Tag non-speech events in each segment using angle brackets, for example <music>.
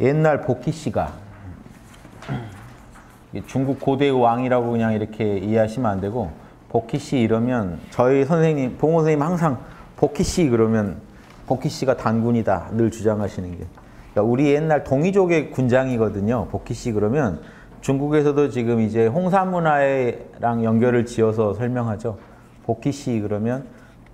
옛날 복희 씨가 중국 고대의 왕이라고 그냥 이렇게 이해하시면 안 되고 복희 씨 이러면 저희 선생님, 봉호 선생님 항상 복희 씨 그러면 복희 씨가 단군이다 늘 주장하시는 게 그러니까 우리 옛날 동이족의 군장이거든요. 복희 씨 그러면 중국에서도 지금 이제 홍산 문화랑 연결을 지어서 설명하죠. 복희 씨 그러면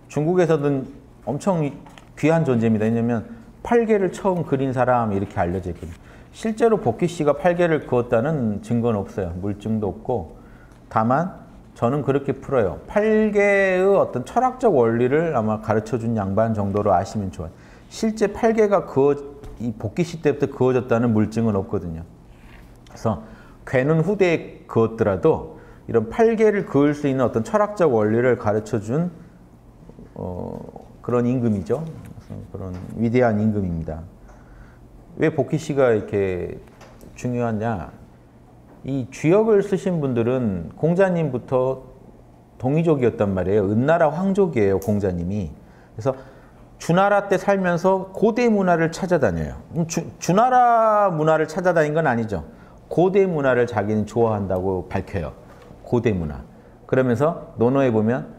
중국에서는 엄청 귀한 존재입니다. 왜냐면 팔개를 처음 그린 사람 이렇게 알려져 있거든요. 실제로 복희 씨가 팔개를 그었다는 증거는 없어요. 물증도 없고 다만 저는 그렇게 풀어요. 팔개의 어떤 철학적 원리를 아마 가르쳐 준 양반 정도로 아시면 좋아요. 실제 팔개가 그어 이 복귀 씨 때부터 그어졌다는 물증은 없거든요. 그래서 괴는 후대에 그었더라도 이런 팔개를 그을 수 있는 어떤 철학적 원리를 가르쳐 준 어, 그런 임금이죠. 그런 위대한 임금입니다. 왜 복희 씨가 이렇게 중요하냐? 이 주역을 쓰신 분들은 공자님부터 동이족이었단 말이에요. 은나라 황족이에요, 공자님이. 그래서 주나라 때 살면서 고대 문화를 찾아다녀요. 주, 주나라 문화를 찾아다닌 건 아니죠. 고대 문화를 자기는 좋아한다고 밝혀요. 고대 문화. 그러면서 논어에 보면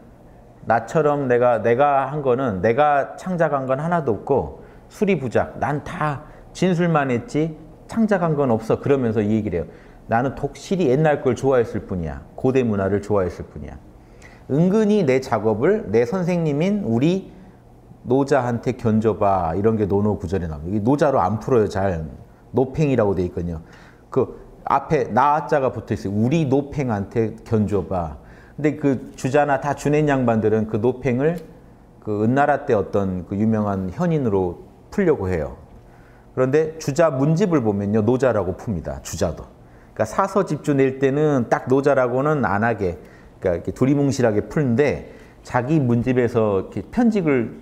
나처럼 내가 내가 한 거는 내가 창작한 건 하나도 없고 수리부작. 난 다 진술만 했지 창작한 건 없어. 그러면서 이 얘기를 해요. 나는 독실히 옛날 걸 좋아했을 뿐이야. 고대 문화를 좋아했을 뿐이야. 은근히 내 작업을 내 선생님인 우리 노자한테 견줘봐 이런 게 논어 구절에 나옵니다. 이 노자로 안 풀어요 잘. 노팽이라고 돼 있거든요. 그 앞에 나자가 붙어 있어요. 우리 노팽한테 견줘봐. 근데 그 주자나 다 주낸 양반들은 그 노팽을 그 은나라 때 어떤 그 유명한 현인으로 풀려고 해요. 그런데 주자 문집을 보면요 노자라고 풉니다. 주자도. 그러니까 사서 집주 낼 때는 딱 노자라고는 안 하게 그러니까 두리뭉실하게 풀는데 자기 문집에서 이렇게 편직을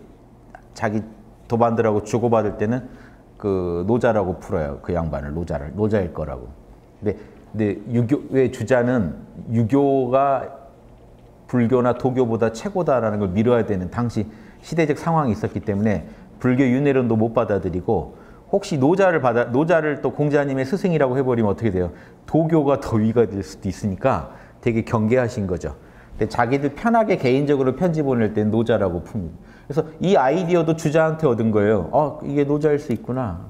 자기 도반들하고 주고받을 때는 그 노자라고 풀어요. 그 양반을 노자를 노자일 거라고. 근데 근데 유교 왜 주자는 유교가 불교나 도교보다 최고다라는 걸 미뤄야 되는 당시 시대적 상황이 있었기 때문에 불교 윤회론도 못 받아들이고 혹시 노자를 받아 노자를 또 공자님의 스승이라고 해버리면 어떻게 돼요? 도교가 더 위가 될 수도 있으니까 되게 경계하신 거죠. 근데 자기들 편하게 개인적으로 편지 보낼 땐 노자라고 부릅니다. 그래서 이 아이디어도 주자한테 얻은 거예요. 어, 이게 노자일 수 있구나.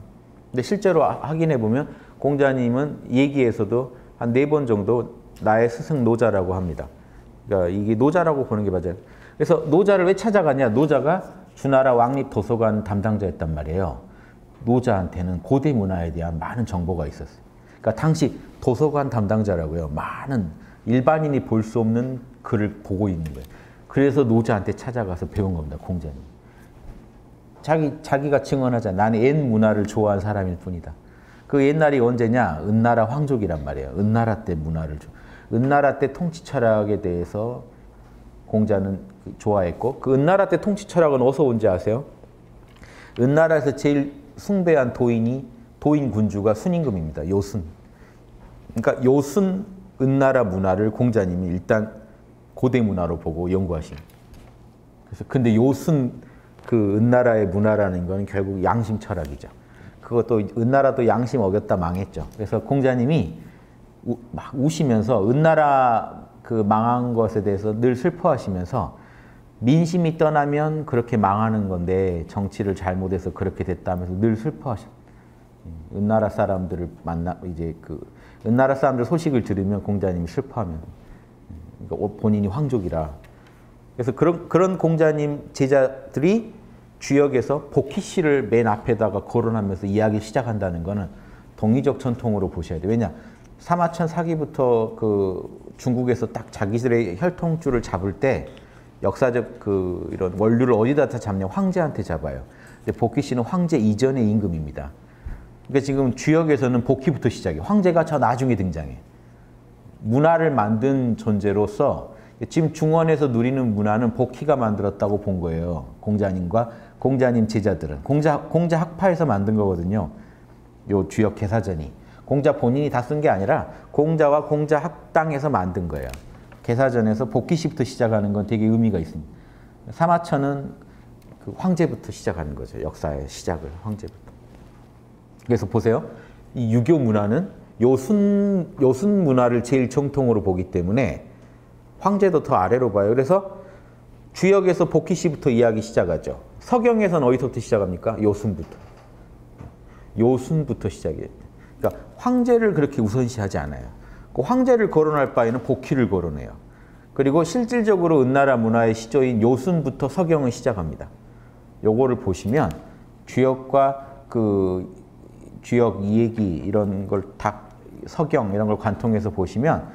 근데 실제로 확인해 보면 공자님은 예기에서도 한 네 번 정도 나의 스승 노자라고 합니다. 그러니까 이게 노자라고 보는 게 맞아요. 그래서 노자를 왜 찾아가냐? 노자가 주나라 왕립 도서관 담당자였단 말이에요. 노자한테는 고대 문화에 대한 많은 정보가 있었어요. 그러니까 당시 도서관 담당자라고요. 많은 일반인이 볼 수 없는 글을 보고 있는 거예요. 그래서 노자한테 찾아가서 배운 겁니다. 공자님. 자기, 자기가 증언하자. 나는 옛 문화를 좋아하는 사람일 뿐이다. 그 옛날이 언제냐? 은나라 황족이란 말이에요. 은나라 때 문화를. 은나라 때 통치 철학에 대해서 공자는 좋아했고 그 은나라 때 통치 철학은 어디서 온지 아세요? 은나라에서 제일 숭배한 도인이 도인 군주가 순임금입니다. 요순. 그러니까 요순 은나라 문화를 공자님이 일단 고대 문화로 보고 연구하신. 그래서 근데 요순 그 은나라의 문화라는 건 결국 양심 철학이죠. 그것도 은나라도 양심 어겼다 망했죠. 그래서 공자님이 우, 막 우시면서 은나라 그 망한 것에 대해서 늘 슬퍼하시면서 민심이 떠나면 그렇게 망하는 건데 정치를 잘못해서 그렇게 됐다면서 늘 슬퍼하셨. 은나라 사람들을 만나 이제 그 은나라 사람들 소식을 들으면 공자님이 슬퍼하면 그러니까 본인이 황족이라. 그래서 그런 그런 공자님 제자들이 주역에서 복희 씨를 맨 앞에다가 거론하면서 이야기 시작한다는 것은 동의적 전통으로 보셔야 돼요. 왜냐 사마천 사기부터 그 중국에서 딱 자기들의 혈통줄을 잡을 때 역사적 그 이런 원류를 어디다 잡냐 황제한테 잡아요. 근데 복희 씨는 황제 이전의 임금입니다. 그러니까 지금 주역에서는 복희부터 시작해. 황제가 저 나중에 등장해. 문화를 만든 존재로서 지금 중원에서 누리는 문화는 복희가 만들었다고 본 거예요. 공자님과 공자님 제자들은 공자 공자 학파에서 만든 거거든요. 요 주역 개사전이 공자 본인이 다 쓴 게 아니라 공자와 공자 학당에서 만든 거예요. 개사전에서 복희시부터 시작하는 건 되게 의미가 있습니다. 사마천은 그 황제부터 시작하는 거죠. 역사의 시작을 황제부터. 그래서 보세요. 이 유교 문화는 요순 요순 문화를 제일 정통으로 보기 때문에 황제도 더 아래로 봐요. 그래서 주역에서 복희 씨부터 이야기 시작하죠. 서경에서는 어디서부터 시작합니까? 요순부터. 요순부터 시작이에요. 그러니까 황제를 그렇게 우선시하지 않아요. 그 황제를 거론할 바에는 복희를 거론해요. 그리고 실질적으로 은나라 문화의 시조인 요순부터 서경을 시작합니다. 요거를 보시면 주역과 그 주역 이야기 이런 걸 다 서경 이런 걸 관통해서 보시면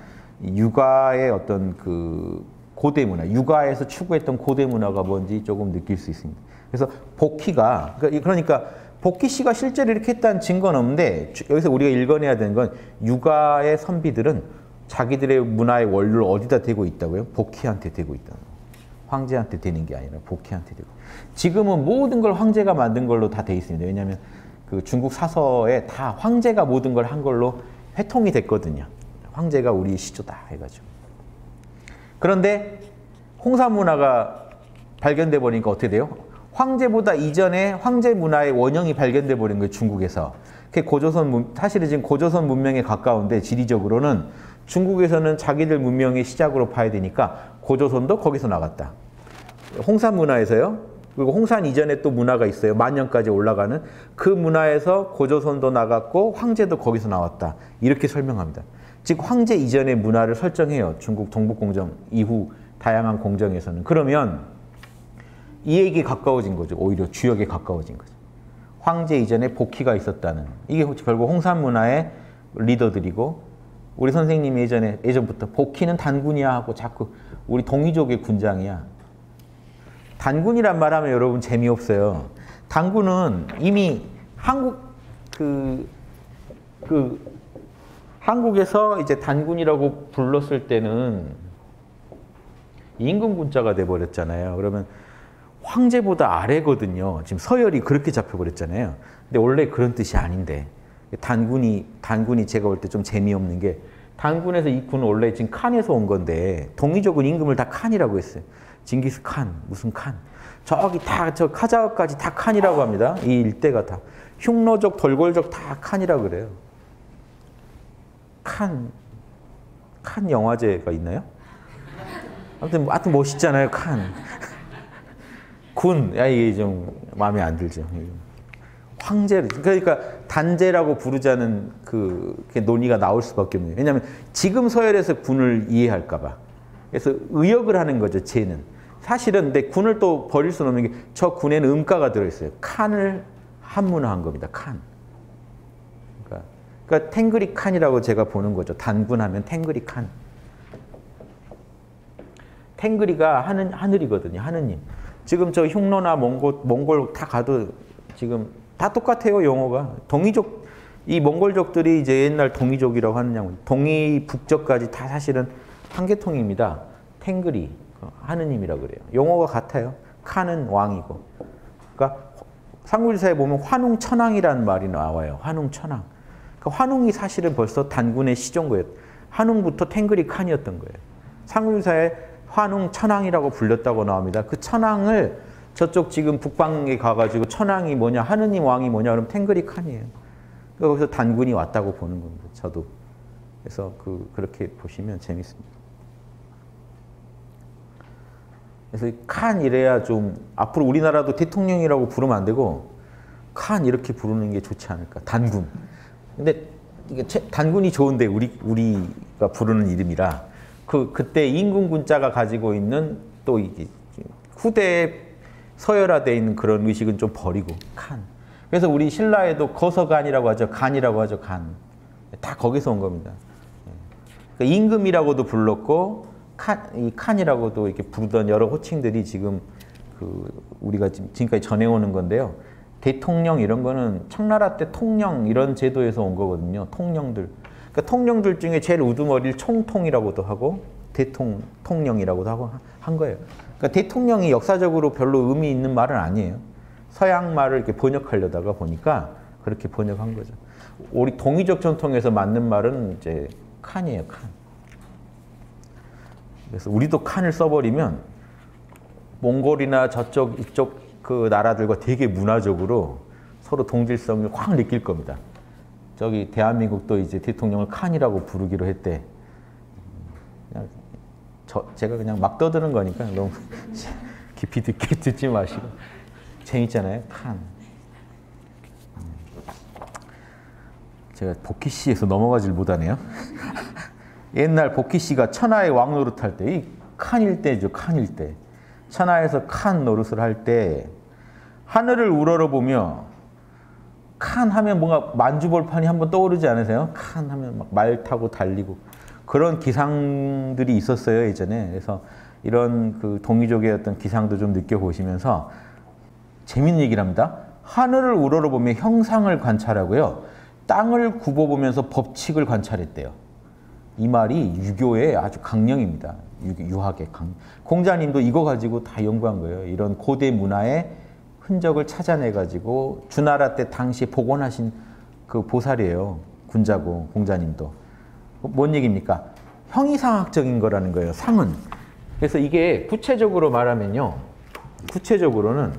육아의 어떤 그 고대 문화, 육아에서 추구했던 고대 문화가 뭔지 조금 느낄 수 있습니다. 그래서 복희가 그러니까 복희 씨가 실제로 이렇게 했다는 증거는 없는데 여기서 우리가 읽어내야 되는 건 육아의 선비들은 자기들의 문화의 원료를 어디다 대고 있다고요? 복희한테 대고 있다. 황제한테 되는 게 아니라 복희한테 되고. 지금은 모든 걸 황제가 만든 걸로 다 돼 있습니다. 왜냐하면 그 중국 사서에 다 황제가 모든 걸 한 걸로 회통이 됐거든요. 황제가 우리 시조다 해가지고. 그런데 홍사 문화가 발견돼 버리니까 어떻게 돼요? 황제보다 이전에 황제 문화의 원형이 발견돼 버린 거예요. 중국에서. 고조선 사실은 지금 고조선 문명에 가까운데 지리적으로는 중국에서는 자기들 문명의 시작으로 봐야 되니까 고조선도 거기서 나갔다. 홍산 문화에서요. 그리고 홍산 이전에 또 문화가 있어요. 만년까지 올라가는 그 문화에서 고조선도 나갔고 황제도 거기서 나왔다. 이렇게 설명합니다. 즉 황제 이전의 문화를 설정해요. 중국 동북공정 이후 다양한 공정에서는. 그러면 이 얘기 가까워진 거죠. 오히려 주역에 가까워진 거죠. 황제 이전에 복희가 있었다는. 이게 결국 홍산 문화의 리더들이고 우리 선생님이 예전에 예전부터 복희는 단군이야 하고 자꾸 우리 동이족의 군장이야. 단군이란 말하면 여러분 재미없어요. 단군은 이미 한국 그, 그 한국에서 이제 단군이라고 불렀을 때는 임금군자가 돼버렸잖아요. 그러면 황제보다 아래거든요. 지금 서열이 그렇게 잡혀버렸잖아요. 근데 원래 그런 뜻이 아닌데 단군이 단군이 제가 볼 때 좀 재미없는 게 단군에서 이 군은 원래 지금 칸에서 온 건데 동이족은 임금을 다 칸이라고 했어요. 징기스 칸, 무슨 칸. 저기 다, 저 카자흐까지 다 칸이라고 합니다. 이 일대가 다. 흉노족, 돌골족 다 칸이라 그래요. 칸, 칸 영화제가 있나요? 아무튼, 하여튼 멋있잖아요, 칸. 군, 야, 이게 좀 마음에 안 들죠. 황제, 그러니까 단제라고 부르자는 그 논의가 나올 수밖에 없네요. 왜냐하면 지금 서열에서 군을 이해할까봐. 그래서 의역을 하는 거죠, 쟤는. 사실은 내 군을 또 버릴 수는 없는 게 저 군에는 음가가 들어있어요. 칸을 한문화한 겁니다. 칸. 그러니까, 그러니까 탱그리 칸이라고 제가 보는 거죠. 단군하면 탱그리 칸. 탱그리가 하늘, 하늘이거든요. 하느님. 지금 저 흉노나 몽골, 몽골 다 가도 지금 다 똑같아요. 용어가. 동이족, 이 몽골족들이 이제 옛날 동이족이라고 양, 동이 북쪽까지 다 사실은 한계통입니다. 탱그리. 하느님이라 그래요. 용어가 같아요. 칸은 왕이고. 그러니까 삼국지사에 보면 환웅천왕이라는 말이 나와요. 환웅천왕. 그러니까 환웅이 사실은 벌써 단군의 시종 거예요. 환웅부터 탱그리 칸이었던 거예요. 삼국지사에 환웅 천왕이라고 불렸다고 나옵니다. 그 천왕을 저쪽 지금 북방에 가가지고 천왕이 뭐냐, 하느님 왕이 뭐냐, 그럼 탱그리 칸이에요. 그러니까 거기서 단군이 왔다고 보는 겁니다. 저도. 그래서 그, 그렇게 보시면 재밌습니다. 그래서 칸 이래야 좀 앞으로 우리나라도 대통령이라고 부르면 안 되고 칸 이렇게 부르는 게 좋지 않을까. 단군. 근데 단군이 좋은데 우리 우리가 부르는 이름이라 그 그때 임금군자가 가지고 있는 또 이게 후대 서열화되어 있는 그런 의식은 좀 버리고 칸. 그래서 우리 신라에도 거서간이라고 하죠. 간이라고 하죠. 간. 다 거기서 온 겁니다. 그러니까 임금이라고도 불렀고 칸, 이 칸이라고도 이렇게 부르던 여러 호칭들이 지금 그 우리가 지금까지 전해오는 건데요. 대통령 이런 거는 청나라 때 통령 이런 제도에서 온 거거든요. 통령들. 그러니까 통령들 중에 제일 우두머리를 총통이라고도 하고 대통 통령이라고도 하고 한 거예요. 그러니까 대통령이 역사적으로 별로 의미 있는 말은 아니에요. 서양 말을 이렇게 번역하려다가 보니까 그렇게 번역한 거죠. 우리 동의적 전통에서 맞는 말은 이제 칸이에요, 칸. 그래서 우리도 칸을 써버리면 몽골이나 저쪽 이쪽 그 나라들과 되게 문화적으로 서로 동질성을 확 느낄 겁니다. 저기 대한민국도 이제 대통령을 칸이라고 부르기로 했대. 그냥 저 제가 그냥 막 떠드는 거니까 너무 <laughs> 깊이 듣게 <laughs> 듣지 마시고 재밌잖아요. 칸. 제가 복희 씨에서 넘어가질 못하네요. <laughs> 옛날 복희 씨가 천하의 왕 노릇할 때, 이 칸일 때죠, 칸일 때. 천하에서 칸 노릇을 할 때, 하늘을 우러러 보며, 칸 하면 뭔가 만주벌판이 한번 떠오르지 않으세요? 칸 하면 막 말 타고 달리고. 그런 기상들이 있었어요, 예전에. 그래서 이런 그 동이족의 어떤 기상도 좀 느껴보시면서 재밌는 얘기를 합니다. 하늘을 우러러 보며 형상을 관찰하고요. 땅을 굽어보면서 법칙을 관찰했대요. 이 말이 유교의 아주 강령입니다. 유학의 강. 공자님도 이거 가지고 다 연구한 거예요. 이런 고대 문화의 흔적을 찾아내 가지고 주나라 때 당시 복원하신 그 보살이에요. 군자고 공자님도. 뭔 얘기입니까? 형이상학적인 거라는 거예요. 상은. 그래서 이게 구체적으로 말하면요. 구체적으로는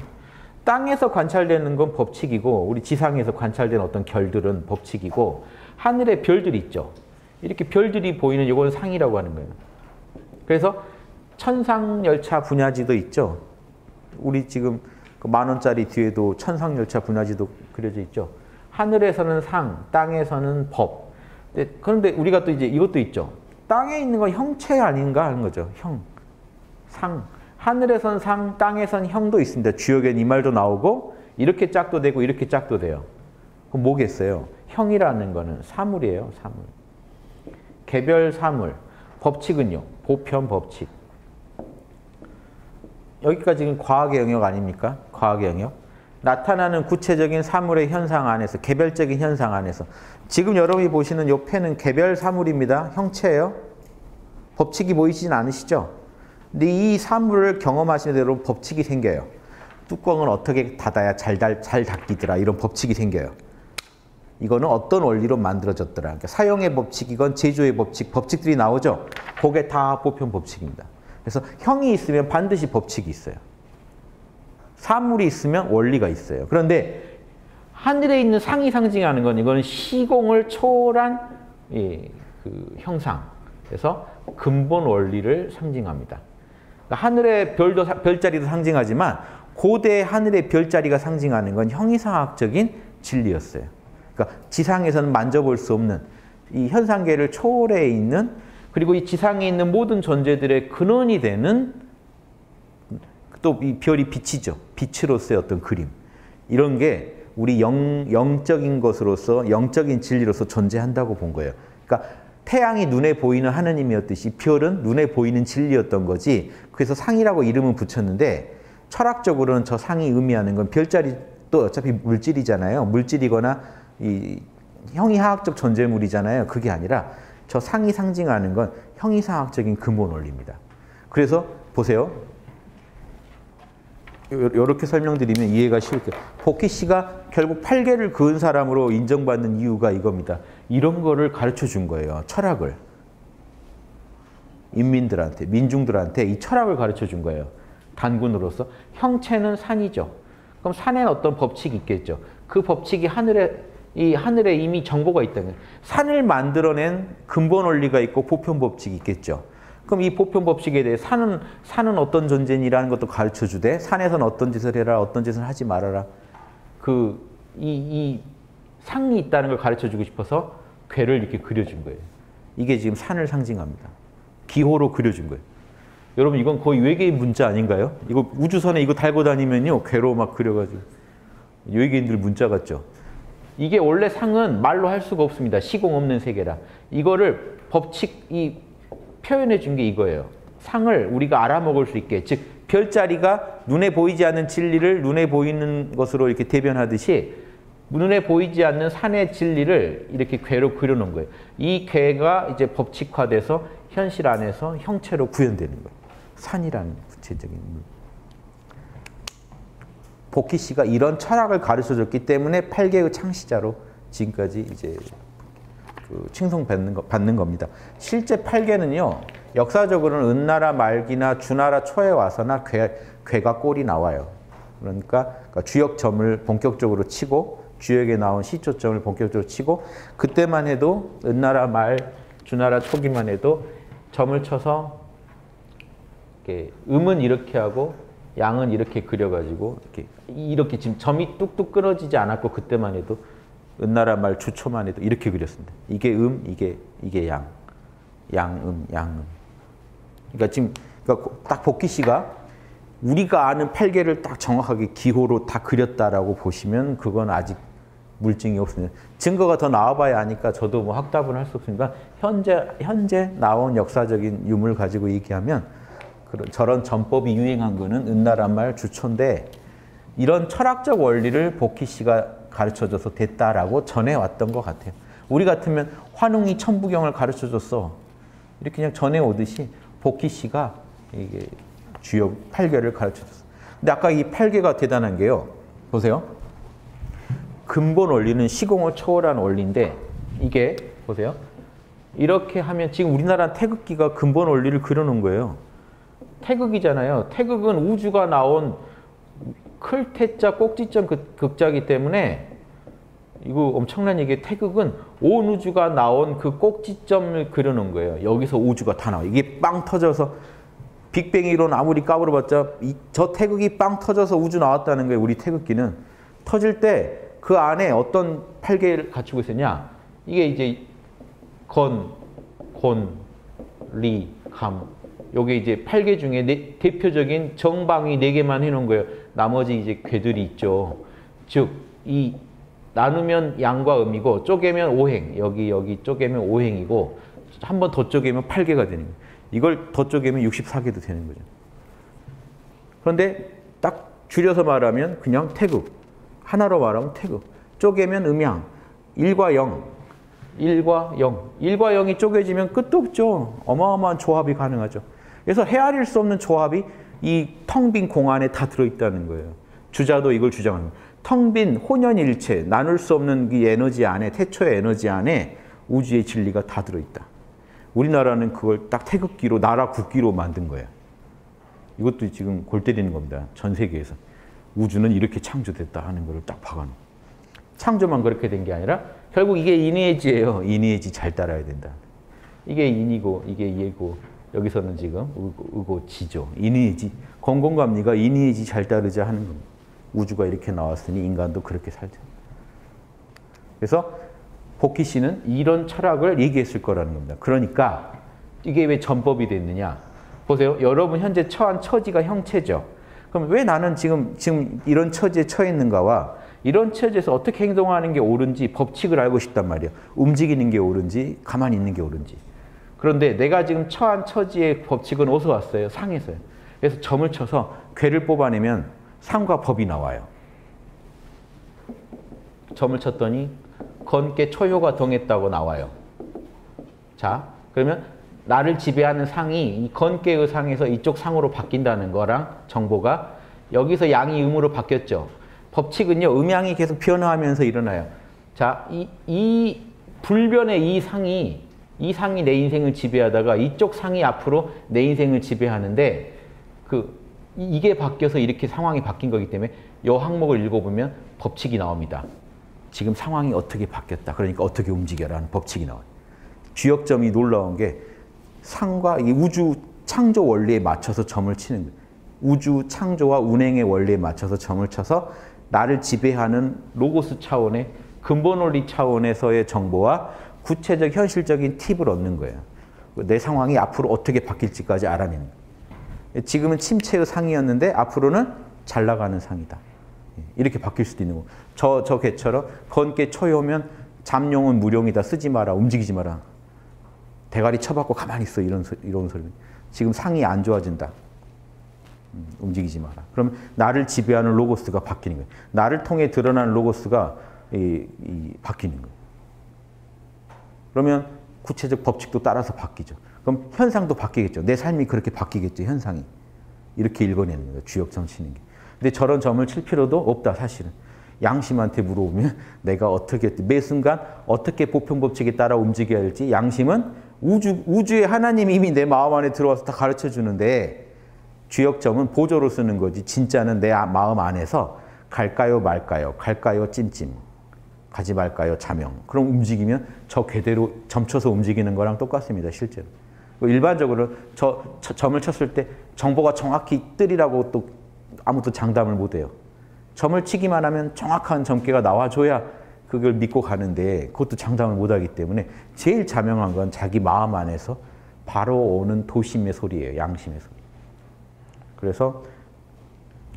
땅에서 관찰되는 건 법칙이고 우리 지상에서 관찰되는 어떤 결들은 법칙이고 하늘에 별들이 있죠. 이렇게 별들이 보이는 이건 상이라고 하는 거예요. 그래서 천상열차 분야지도 있죠. 우리 지금 그 만 원짜리 뒤에도 천상열차 분야지도 그려져 있죠. 하늘에서는 상, 땅에서는 법. 그런데 우리가 또 이제 이것도 있죠. 땅에 있는 건 형체 아닌가 하는 거죠. 형, 상. 하늘에선 상, 땅에선 형도 있습니다. 주역엔 이 말도 나오고 이렇게 짝도 되고 이렇게 짝도 돼요. 그럼 뭐겠어요? 형이라는 거는 사물이에요. 사물. 개별 사물. 법칙은요. 보편 법칙. 여기까지는 과학의 영역 아닙니까? 과학의 영역. 나타나는 구체적인 사물의 현상 안에서 개별적인 현상 안에서 지금 여러분이 보시는 이 펜은 개별 사물입니다. 형체예요. 법칙이 보이진 않으시죠? 근데 이 사물을 경험하시는 대로 법칙이 생겨요. 뚜껑을 어떻게 닫아야 잘, 달, 잘 닫히더라 이런 법칙이 생겨요. 이거는 어떤 원리로 만들어졌더라. 그러니까 사용의 법칙이건 제조의 법칙, 법칙들이 나오죠. 그게 다 보편 법칙입니다. 그래서 형이 있으면 반드시 법칙이 있어요. 사물이 있으면 원리가 있어요. 그런데 하늘에 있는 상이 상징하는 건 이거는 시공을 초월한 예, 그 형상. 그래서 근본 원리를 상징합니다. 그러니까 하늘의 별도 별자리도 상징하지만 고대 하늘의 별자리가 상징하는 건 형이상학적인 진리였어요. 그러니까 지상에서는 만져볼 수 없는 이 현상계를 초월해 있는 그리고 이 지상에 있는 모든 존재들의 근원이 되는 또 이 별이 빛이죠. 빛으로서의 어떤 그림. 이런 게 우리 영, 영적인 것으로서 영적인 진리로서 존재한다고 본 거예요. 그러니까 태양이 눈에 보이는 하느님이었듯이 별은 눈에 보이는 진리였던 거지. 그래서 상이라고 이름은 붙였는데 철학적으로는 저 상이 의미하는 건 별자리 또 어차피 물질이잖아요. 물질이거나 이 형이하학적 존재물이잖아요. 그게 아니라 저 상이 상징하는 건 형이상학적인 근본 원리입니다. 그래서 보세요. 이렇게 설명드리면 이해가 쉬울 거예요. 복희 씨가 결국 팔개를 그은 사람으로 인정받는 이유가 이겁니다. 이런 거를 가르쳐 준 거예요. 철학을. 인민들한테, 민중들한테 이 철학을 가르쳐 준 거예요. 단군으로서. 형체는 산이죠. 그럼 산에는 어떤 법칙이 있겠죠. 그 법칙이 하늘에 이 하늘에 이미 정보가 있다는 산을 만들어낸 근본 원리가 있고 보편 법칙이 있겠죠. 그럼 이 보편 법칙에 대해 산은 산은 어떤 존재니라는 것도 가르쳐 주되 산에서는 어떤 짓을 해라 어떤 짓을 하지 말아라. 그이이 상이 있다는 걸 가르쳐 주고 싶어서 괴를 이렇게 그려준 거예요. 이게 지금 산을 상징합니다. 기호로 그려준 거예요. 여러분 이건 거의 외계인 문자 아닌가요? 이거 우주선에 이거 달고 다니면요 괴로 막 그려가지고 외계인들 문자 같죠. 이게 원래 상은 말로 할 수가 없습니다. 시공 없는 세계라. 이거를 법칙 이 표현해 준 게 이거예요. 상을 우리가 알아먹을 수 있게 즉 별자리가 눈에 보이지 않는 진리를 눈에 보이는 것으로 이렇게 대변하듯이 눈에 보이지 않는 산의 진리를 이렇게 괴로 그려놓은 거예요. 이 괴가 이제 법칙화돼서 현실 안에서 형체로 구현되는 거예요. 산이라는 구체적인 물. 복희 씨가 이런 철학을 가르쳐 줬기 때문에 8개의 창시자로 지금까지 이제 그 칭송받는 거, 받는 겁니다. 실제 8개는요. 역사적으로는 은나라 말기나 주나라 초에 와서나 괴, 괴가 꼴이 나와요. 그러니까, 그러니까 주역점을 본격적으로 치고 주역에 나온 시초점을 본격적으로 치고 그때만 해도 은나라 말 주나라 초기만 해도 점을 쳐서 이렇게 음은 이렇게 하고 양은 이렇게 그려가지고 이렇게 이렇게 지금 점이 뚝뚝 끊어지지 않았고 그때만 해도 은나라 말 주초만 해도 이렇게 그렸습니다. 이게 음, 이게 이게 양, 양음, 양음. 그러니까 지금 그러니까 딱 복희 씨가 우리가 아는 팔계를 딱 정확하게 기호로 다 그렸다라고 보시면 그건 아직 물증이 없습니다. 증거가 더 나와봐야 아니까 저도 뭐 확답은 할 수 없습니다. 현재 현재 나온 역사적인 유물 가지고 얘기하면 그런 저런 전법이 유행한 거는 은나란 말 주초인데 이런 철학적 원리를 복희 씨가 가르쳐줘서 됐다라고 전해왔던 것 같아요. 우리 같으면 환웅이 천부경을 가르쳐줬어. 이렇게 그냥 전해오듯이 복희 씨가 이게 주요 8개를 가르쳐줬어. 근데 아까 이 8개가 대단한 게요. 보세요. 근본 원리는 시공을 초월한 원리인데 이게 보세요. 이렇게 하면 지금 우리나라 태극기가 근본 원리를 그려놓은 거예요. 태극이잖아요. 태극은 우주가 나온 클태자 꼭지점 극자기 때문에 이거 엄청난 얘기 태극은 온 우주가 나온 그 꼭지점을 그려놓은 거예요. 여기서 우주가 다 나와. 이게 빵 터져서 빅뱅 이론 아무리 까불어봤자 이, 저 태극이 빵 터져서 우주 나왔다는 거예요. 우리 태극기는 터질 때 그 안에 어떤 팔개를 갖추고 있었냐? 이게 이제 건, 곤, 리, 감. 요게 이제 팔개 중에 네, 대표적인 정방위 네 개만 해놓은 거예요. 나머지 이제 괴들이 있죠. 즉, 이 나누면 양과 음이고 쪼개면 오행. 여기 여기 쪼개면 오행이고 한 번 더 쪼개면 팔개가 되는 거예요. 이걸 더 쪼개면 64개도 되는 거죠. 그런데 딱 줄여서 말하면 그냥 태극. 하나로 말하면 태극. 쪼개면 음양. 1과 0. 1과 0. 1과 0이 쪼개지면 끝도 없죠. 어마어마한 조합이 가능하죠. 그래서 헤아릴 수 없는 조합이 이 텅 빈 공 안에 다 들어있다는 거예요. 주자도 이걸 주장합니다. 텅 빈 혼연일체, 나눌 수 없는 이 에너지 안에, 태초의 에너지 안에 우주의 진리가 다 들어있다. 우리나라는 그걸 딱 태극기로 나라 국기로 만든 거예요. 이것도 지금 골 때리는 겁니다. 전 세계에서. 우주는 이렇게 창조됐다 하는 것을 딱 박아놓은 창조만 그렇게 된 게 아니라 결국 이게 이니에지예요. 이니에지 잘 따라야 된다. 이게 인이고 이게 예고 여기서는 지금 의고, 지죠. 이니에지. 공공감리가 이니에지 잘 따르자 하는 겁니다. 우주가 이렇게 나왔으니 인간도 그렇게 살자. 그래서 복희 씨는 이런 철학을 얘기했을 거라는 겁니다. 그러니까 이게 왜 전법이 됐느냐? 보세요. 여러분 현재 처한 처지가 형체죠. 그럼 왜 나는 지금 지금 이런 처지에 처해 있는가와 이런 처지에서 어떻게 행동하는 게 옳은지 법칙을 알고 싶단 말이에요. 움직이는 게 옳은지 가만히 있는 게 옳은지. 그런데 내가 지금 처한 처지의 법칙은 어디서 왔어요? 상에서요. 그래서 점을 쳐서 괴를 뽑아내면 상과 법이 나와요. 점을 쳤더니 건께 초효가 동했다고 나와요. 자, 그러면 나를 지배하는 상이 이 건께의 상에서 이쪽 상으로 바뀐다는 거랑 정보가 여기서 양이 음으로 바뀌었죠. 법칙은요, 음양이 계속 변화하면서 일어나요. 자, 이, 이 불변의 이 상이, 이 상이 내 인생을 지배하다가 이쪽 상이 앞으로 내 인생을 지배하는데 그, 이게 바뀌어서 이렇게 상황이 바뀐 거기 때문에 이 항목을 읽어보면 법칙이 나옵니다. 지금 상황이 어떻게 바뀌었다. 그러니까 어떻게 움직여라는 법칙이 나와요. 주역점이 놀라운 게 상과 이 우주 창조 원리에 맞춰서 점을 치는 거예요. 우주 창조와 운행의 원리에 맞춰서 점을 쳐서 나를 지배하는 로고스 차원의 근본 원리 차원에서의 정보와 구체적 현실적인 팁을 얻는 거예요. 내 상황이 앞으로 어떻게 바뀔지까지 알아내는 거예요. 지금은 침체의 상이었는데 앞으로는 잘 나가는 상이다. 이렇게 바뀔 수도 있는 거고. 저, 저 개처럼 건개 초요면 잠룡은 무룡이다. 쓰지 마라. 움직이지 마라. 대가리 쳐받고 가만히 있어. 이런, 이런 소리. 지금 상이 안 좋아진다. 음, 움직이지 마라. 그럼 나를 지배하는 로고스가 바뀌는 거예요. 나를 통해 드러나는 로고스가 이, 이 바뀌는 거예요. 그러면 구체적 법칙도 따라서 바뀌죠. 그럼 현상도 바뀌겠죠. 내 삶이 그렇게 바뀌겠죠. 현상이. 이렇게 읽어내는 거예요. 주역점 치는 게. 근데 저런 점을 칠 필요도 없다 사실은. 양심한테 물어보면 <laughs> 내가 어떻게 매 순간 어떻게 보편 법칙에 따라 움직여야 할지 양심은 우주 우주의 하나님이 이미 내 마음 안에 들어와서 다 가르쳐 주는데 주역점은 보조로 쓰는 거지 진짜는 내 아, 마음 안에서 갈까요 말까요 갈까요 찜찜 가지 말까요? 자명. 그럼 움직이면 저 궤대로 점쳐서 움직이는 거랑 똑같습니다. 실제로. 일반적으로 저, 저 점을 쳤을 때 정보가 정확히 뜨리라고 또 아무도 장담을 못 해요. 점을 치기만 하면 정확한 점괘가 나와줘야 그걸 믿고 가는데 그것도 장담을 못 하기 때문에 제일 자명한 건 자기 마음 안에서 바로 오는 도심의 소리예요. 양심의 소리. 그래서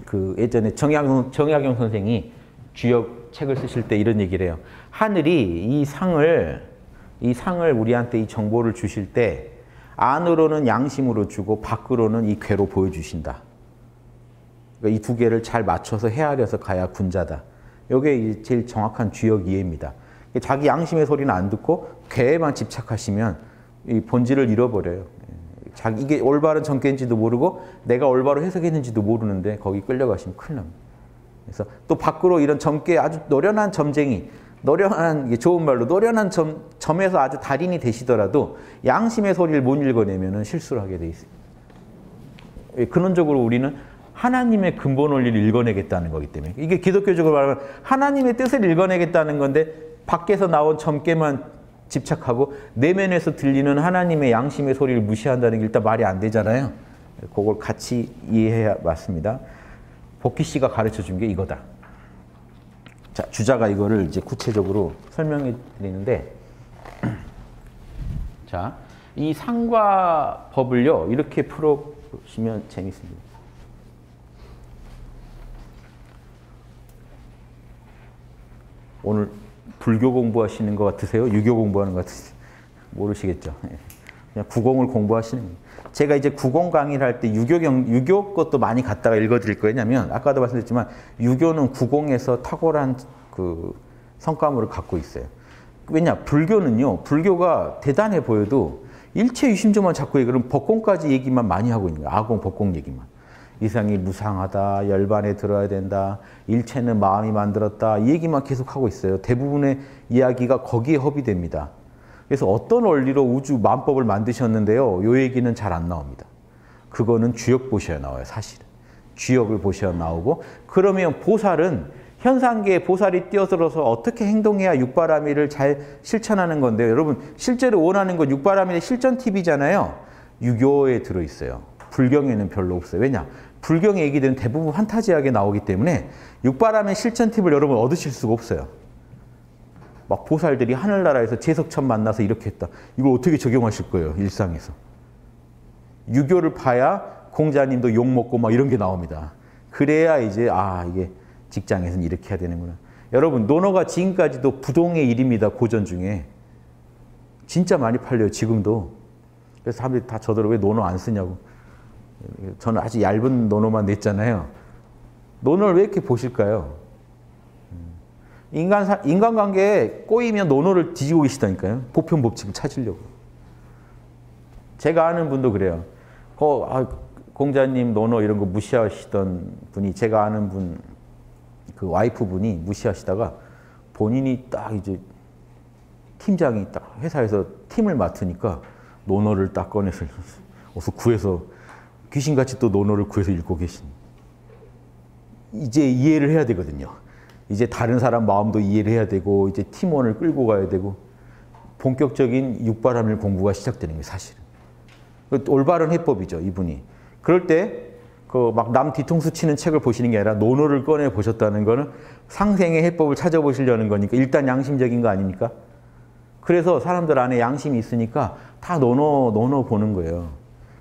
그 예전에 정약용, 정약용 선생이 주역 책을 쓰실 때 이런 얘기를 해요. 하늘이 이 상을 이 상을 우리한테 이 정보를 주실 때 안으로는 양심으로 주고 밖으로는 이 괴로 보여주신다. 그러니까 이두 개를 잘 맞춰서 헤아려서 가야 군자다. 이게 제일 정확한 주역 이해입니다. 자기 양심의 소리는 안 듣고 괴에만 집착하시면 이 본질을 잃어버려요. 자기 이게 올바른 정계인지도 모르고 내가 올바로 해석했는지도 모르는데 거기 끌려가시면 큰일 납니다. 그래서 또 밖으로 이런 점괘 아주 노련한 점쟁이, 노련한 좋은 말로 노련한 점, 점에서 아주 달인이 되시더라도 양심의 소리를 못 읽어내면 실수를 하게 돼 있어요. 예, 근원적으로 우리는 하나님의 근본 원리를 읽어내겠다는 거기 때문에 이게 기독교적으로 말하면 하나님의 뜻을 읽어내겠다는 건데 밖에서 나온 점괘만 집착하고 내면에서 들리는 하나님의 양심의 소리를 무시한다는 게 일단 말이 안 되잖아요. 그걸 같이 이해해야 맞습니다. 복희 씨가 가르쳐 준 게 이거다. 자, 주자가 이거를 이제 구체적으로 설명해 드리는데 <clears throat> 자, 이 상과 법을요. 이렇게 풀어 보시면 재밌습니다. 오늘 불교 공부하시는 것 같으세요? 유교 공부하는 것 같으세요? 모르시겠죠? 구공을 공부하시는 제가 이제 구공 강의를 할 때 유교 경, 유교 것도 많이 갖다가 읽어드릴 거예요. 왜냐면 아까도 말씀드렸지만 유교는 구공에서 탁월한 그 성과물을 갖고 있어요. 왜냐? 불교는요. 불교가 대단해 보여도 일체 유심조만 자꾸 얘기 그럼 법공까지 얘기만 많이 하고 있는 거예요. 아공, 법공 얘기만. 이상이 무상하다, 열반에 들어야 된다, 일체는 마음이 만들었다, 이 얘기만 계속 하고 있어요. 대부분의 이야기가 거기에 허비됩니다. 그래서 어떤 원리로 우주 만법을 만드셨는데요. 요 얘기는 잘 안 나옵니다. 그거는 주역 보셔야 나와요, 사실은. 주역을 보셔야 나오고, 그러면 보살은 현상계에 보살이 뛰어들어서 어떻게 행동해야 육바라밀을 잘 실천하는 건데요. 여러분, 실제로 원하는 건 육바라밀의 실전 팁이잖아요. 유교에 들어있어요. 불경에는 별로 없어요. 왜냐? 불경 얘기들은 대부분 환타지하게 나오기 때문에 육바람의 실천 팁을 여러분 얻으실 수가 없어요. 막 보살들이 하늘나라에서 제석천 만나서 이렇게 했다. 이걸 어떻게 적용하실 거예요, 일상에서. 유교를 파야 공자님도 욕 먹고 막 이런 게 나옵니다. 그래야 이제 아 이게 직장에서는 이렇게 해야 되는구나. 여러분 논어가 지금까지도 부동의 일입니다. 고전 중에. 진짜 많이 팔려요. 지금도. 그래서 사람들이 다 저더러 왜 논어 안 쓰냐고. 저는 아주 얇은 논어만 냈잖아요. 논어를 왜 이렇게 보실까요? 음. 인간 인간관계에 꼬이면 논어를 뒤지고 계시다니까요. 보편 법칙을 찾으려고. 제가 아는 분도 그래요. 그, 아, 공자님 논어 이런 거 무시하시던 분이 제가 아는 분, 그 와이프 분이 무시하시다가 본인이 딱 이제 팀장이 딱 회사에서 팀을 맡으니까 논어를 딱 꺼내서 <laughs> 어서 구해서 귀신같이 또 논어를 구해서 읽고 계신. 이제 이해를 해야 되거든요. 이제 다른 사람 마음도 이해를 해야 되고 이제 팀원을 끌고 가야 되고 본격적인 육바람일 공부가 시작되는 게 사실은. 그 올바른 해법이죠, 이분이. 그럴 때 그 막 남 뒤통수 치는 책을 보시는 게 아니라 논어를 꺼내 보셨다는 거는 상생의 해법을 찾아보시려는 거니까 일단 양심적인 거 아닙니까? 그래서 사람들 안에 양심이 있으니까 다 논어 논어 보는 거예요.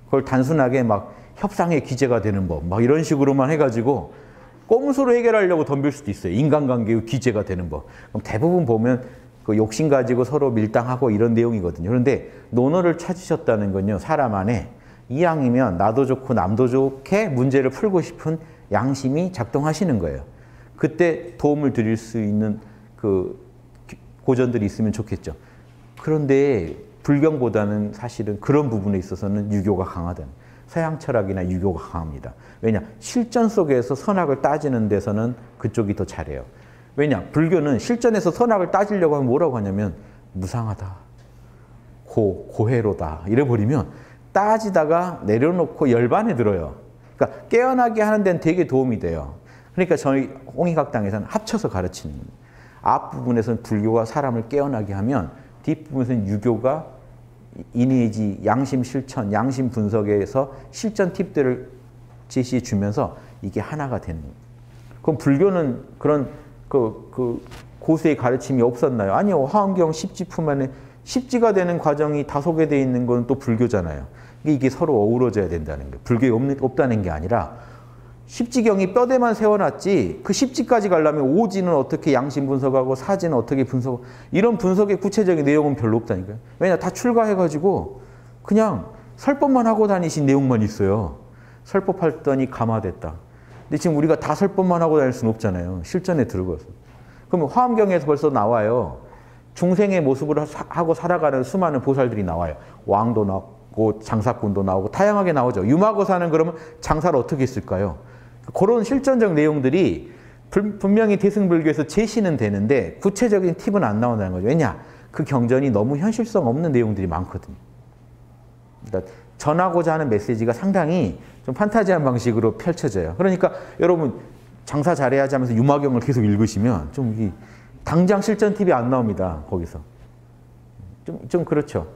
그걸 단순하게 막 협상의 기재가 되는 법, 막 이런 식으로만 해가지고 꼼수로 해결하려고 덤빌 수도 있어요. 인간관계의 기재가 되는 법. 그럼 대부분 보면 그 욕심 가지고 서로 밀당하고 이런 내용이거든요. 그런데 논어를 찾으셨다는 건요, 사람 안에 이왕이면 나도 좋고 남도 좋게 문제를 풀고 싶은 양심이 작동하시는 거예요. 그때 도움을 드릴 수 있는 그 고전들이 있으면 좋겠죠. 그런데 불경보다는 사실은 그런 부분에 있어서는 유교가 강하다는 서양 철학이나 유교가 강합니다. 왜냐? 실전 속에서 선악을 따지는 데서는 그쪽이 더 잘해요. 왜냐? 불교는 실전에서 선악을 따지려고 하면 뭐라고 하냐면 무상하다. 고, 고해로다. 이래버리면 따지다가 내려놓고 열반에 들어요. 그러니까 깨어나게 하는 데는 되게 도움이 돼요. 그러니까 저희 홍익학당에서는 합쳐서 가르치는 앞부분에서는 불교가 사람을 깨어나게 하면 뒷부분에서는 유교가 이미지, 양심 실천, 양심 분석에서 실전 팁들을 제시해 주면서 이게 하나가 되는. 그럼 불교는 그런 그, 그 고수의 가르침이 없었나요? 아니요. 화엄경 십지품안에 십지가 되는 과정이 다 소개되어 있는 건 또 불교잖아요. 이게 서로 어우러져야 된다는 거예요. 불교에 없는, 없다는 게 아니라 십지경이 뼈대만 세워놨지 그 십지까지 가려면 오지는 어떻게 양심 분석하고 사지는 어떻게 분석 이런 분석의 구체적인 내용은 별로 없다니까요. 왜냐 다 출가해가지고 그냥 설법만 하고 다니신 내용만 있어요. 설법했더니 감화됐다. 근데 지금 우리가 다 설법만 하고 다닐 수는 없잖아요. 실전에 들어가서. 그럼 화엄경에서 벌써 나와요. 중생의 모습을 하고 살아가는 수많은 보살들이 나와요. 왕도 나오고 장사꾼도 나오고 다양하게 나오죠. 유마고사는 그러면 장사를 어떻게 했을까요? 그런 실전적 내용들이 분명히 대승불교에서 제시는 되는데 구체적인 팁은 안 나온다는 거죠. 왜냐? 그 경전이 너무 현실성 없는 내용들이 많거든요. 그러니까 전하고자 하는 메시지가 상당히 좀 판타지한 방식으로 펼쳐져요. 그러니까 여러분 장사 잘해야지 하면서 유마경을 계속 읽으시면 좀 당장 실전 팁이 안 나옵니다. 거기서. 좀, 좀 그렇죠.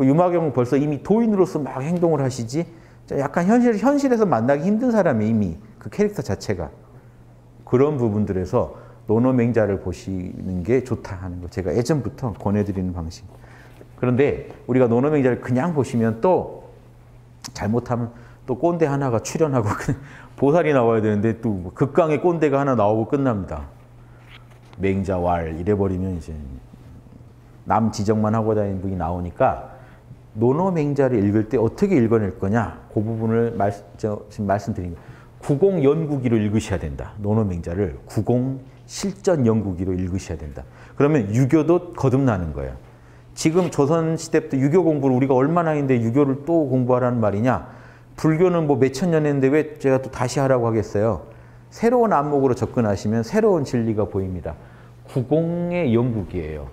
유마경은 벌써 이미 도인으로서 막 행동을 하시지 약간 현실, 현실에서 만나기 힘든 사람이 이미 그 캐릭터 자체가 그런 부분들에서 노노맹자를 보시는 게 좋다 하는 거 제가 예전부터 권해드리는 방식. 그런데 우리가 노노맹자를 그냥 보시면 또 잘못하면 또 꼰대 하나가 출연하고 <laughs> 보살이 나와야 되는데 또뭐 극강의 꼰대가 하나 나오고 끝납니다. 맹자왈 이래버리면 이제 남 지적만 하고 다니는 분이 나오니까 노노맹자를 읽을 때 어떻게 읽어낼 거냐 그 부분을 말, 저, 지금 말씀드린 거예요. 구공 연구기로 읽으셔야 된다. 노노맹자를 구공 실전 연구기로 읽으셔야 된다. 그러면 유교도 거듭나는 거예요. 지금 조선시대부터 유교 공부를 우리가 얼마나 했는데 유교를 또 공부하라는 말이냐. 불교는 뭐 몇천 년 했는데 왜 제가 또 다시 하라고 하겠어요. 새로운 안목으로 접근하시면 새로운 진리가 보입니다. 구공의 영국이에요.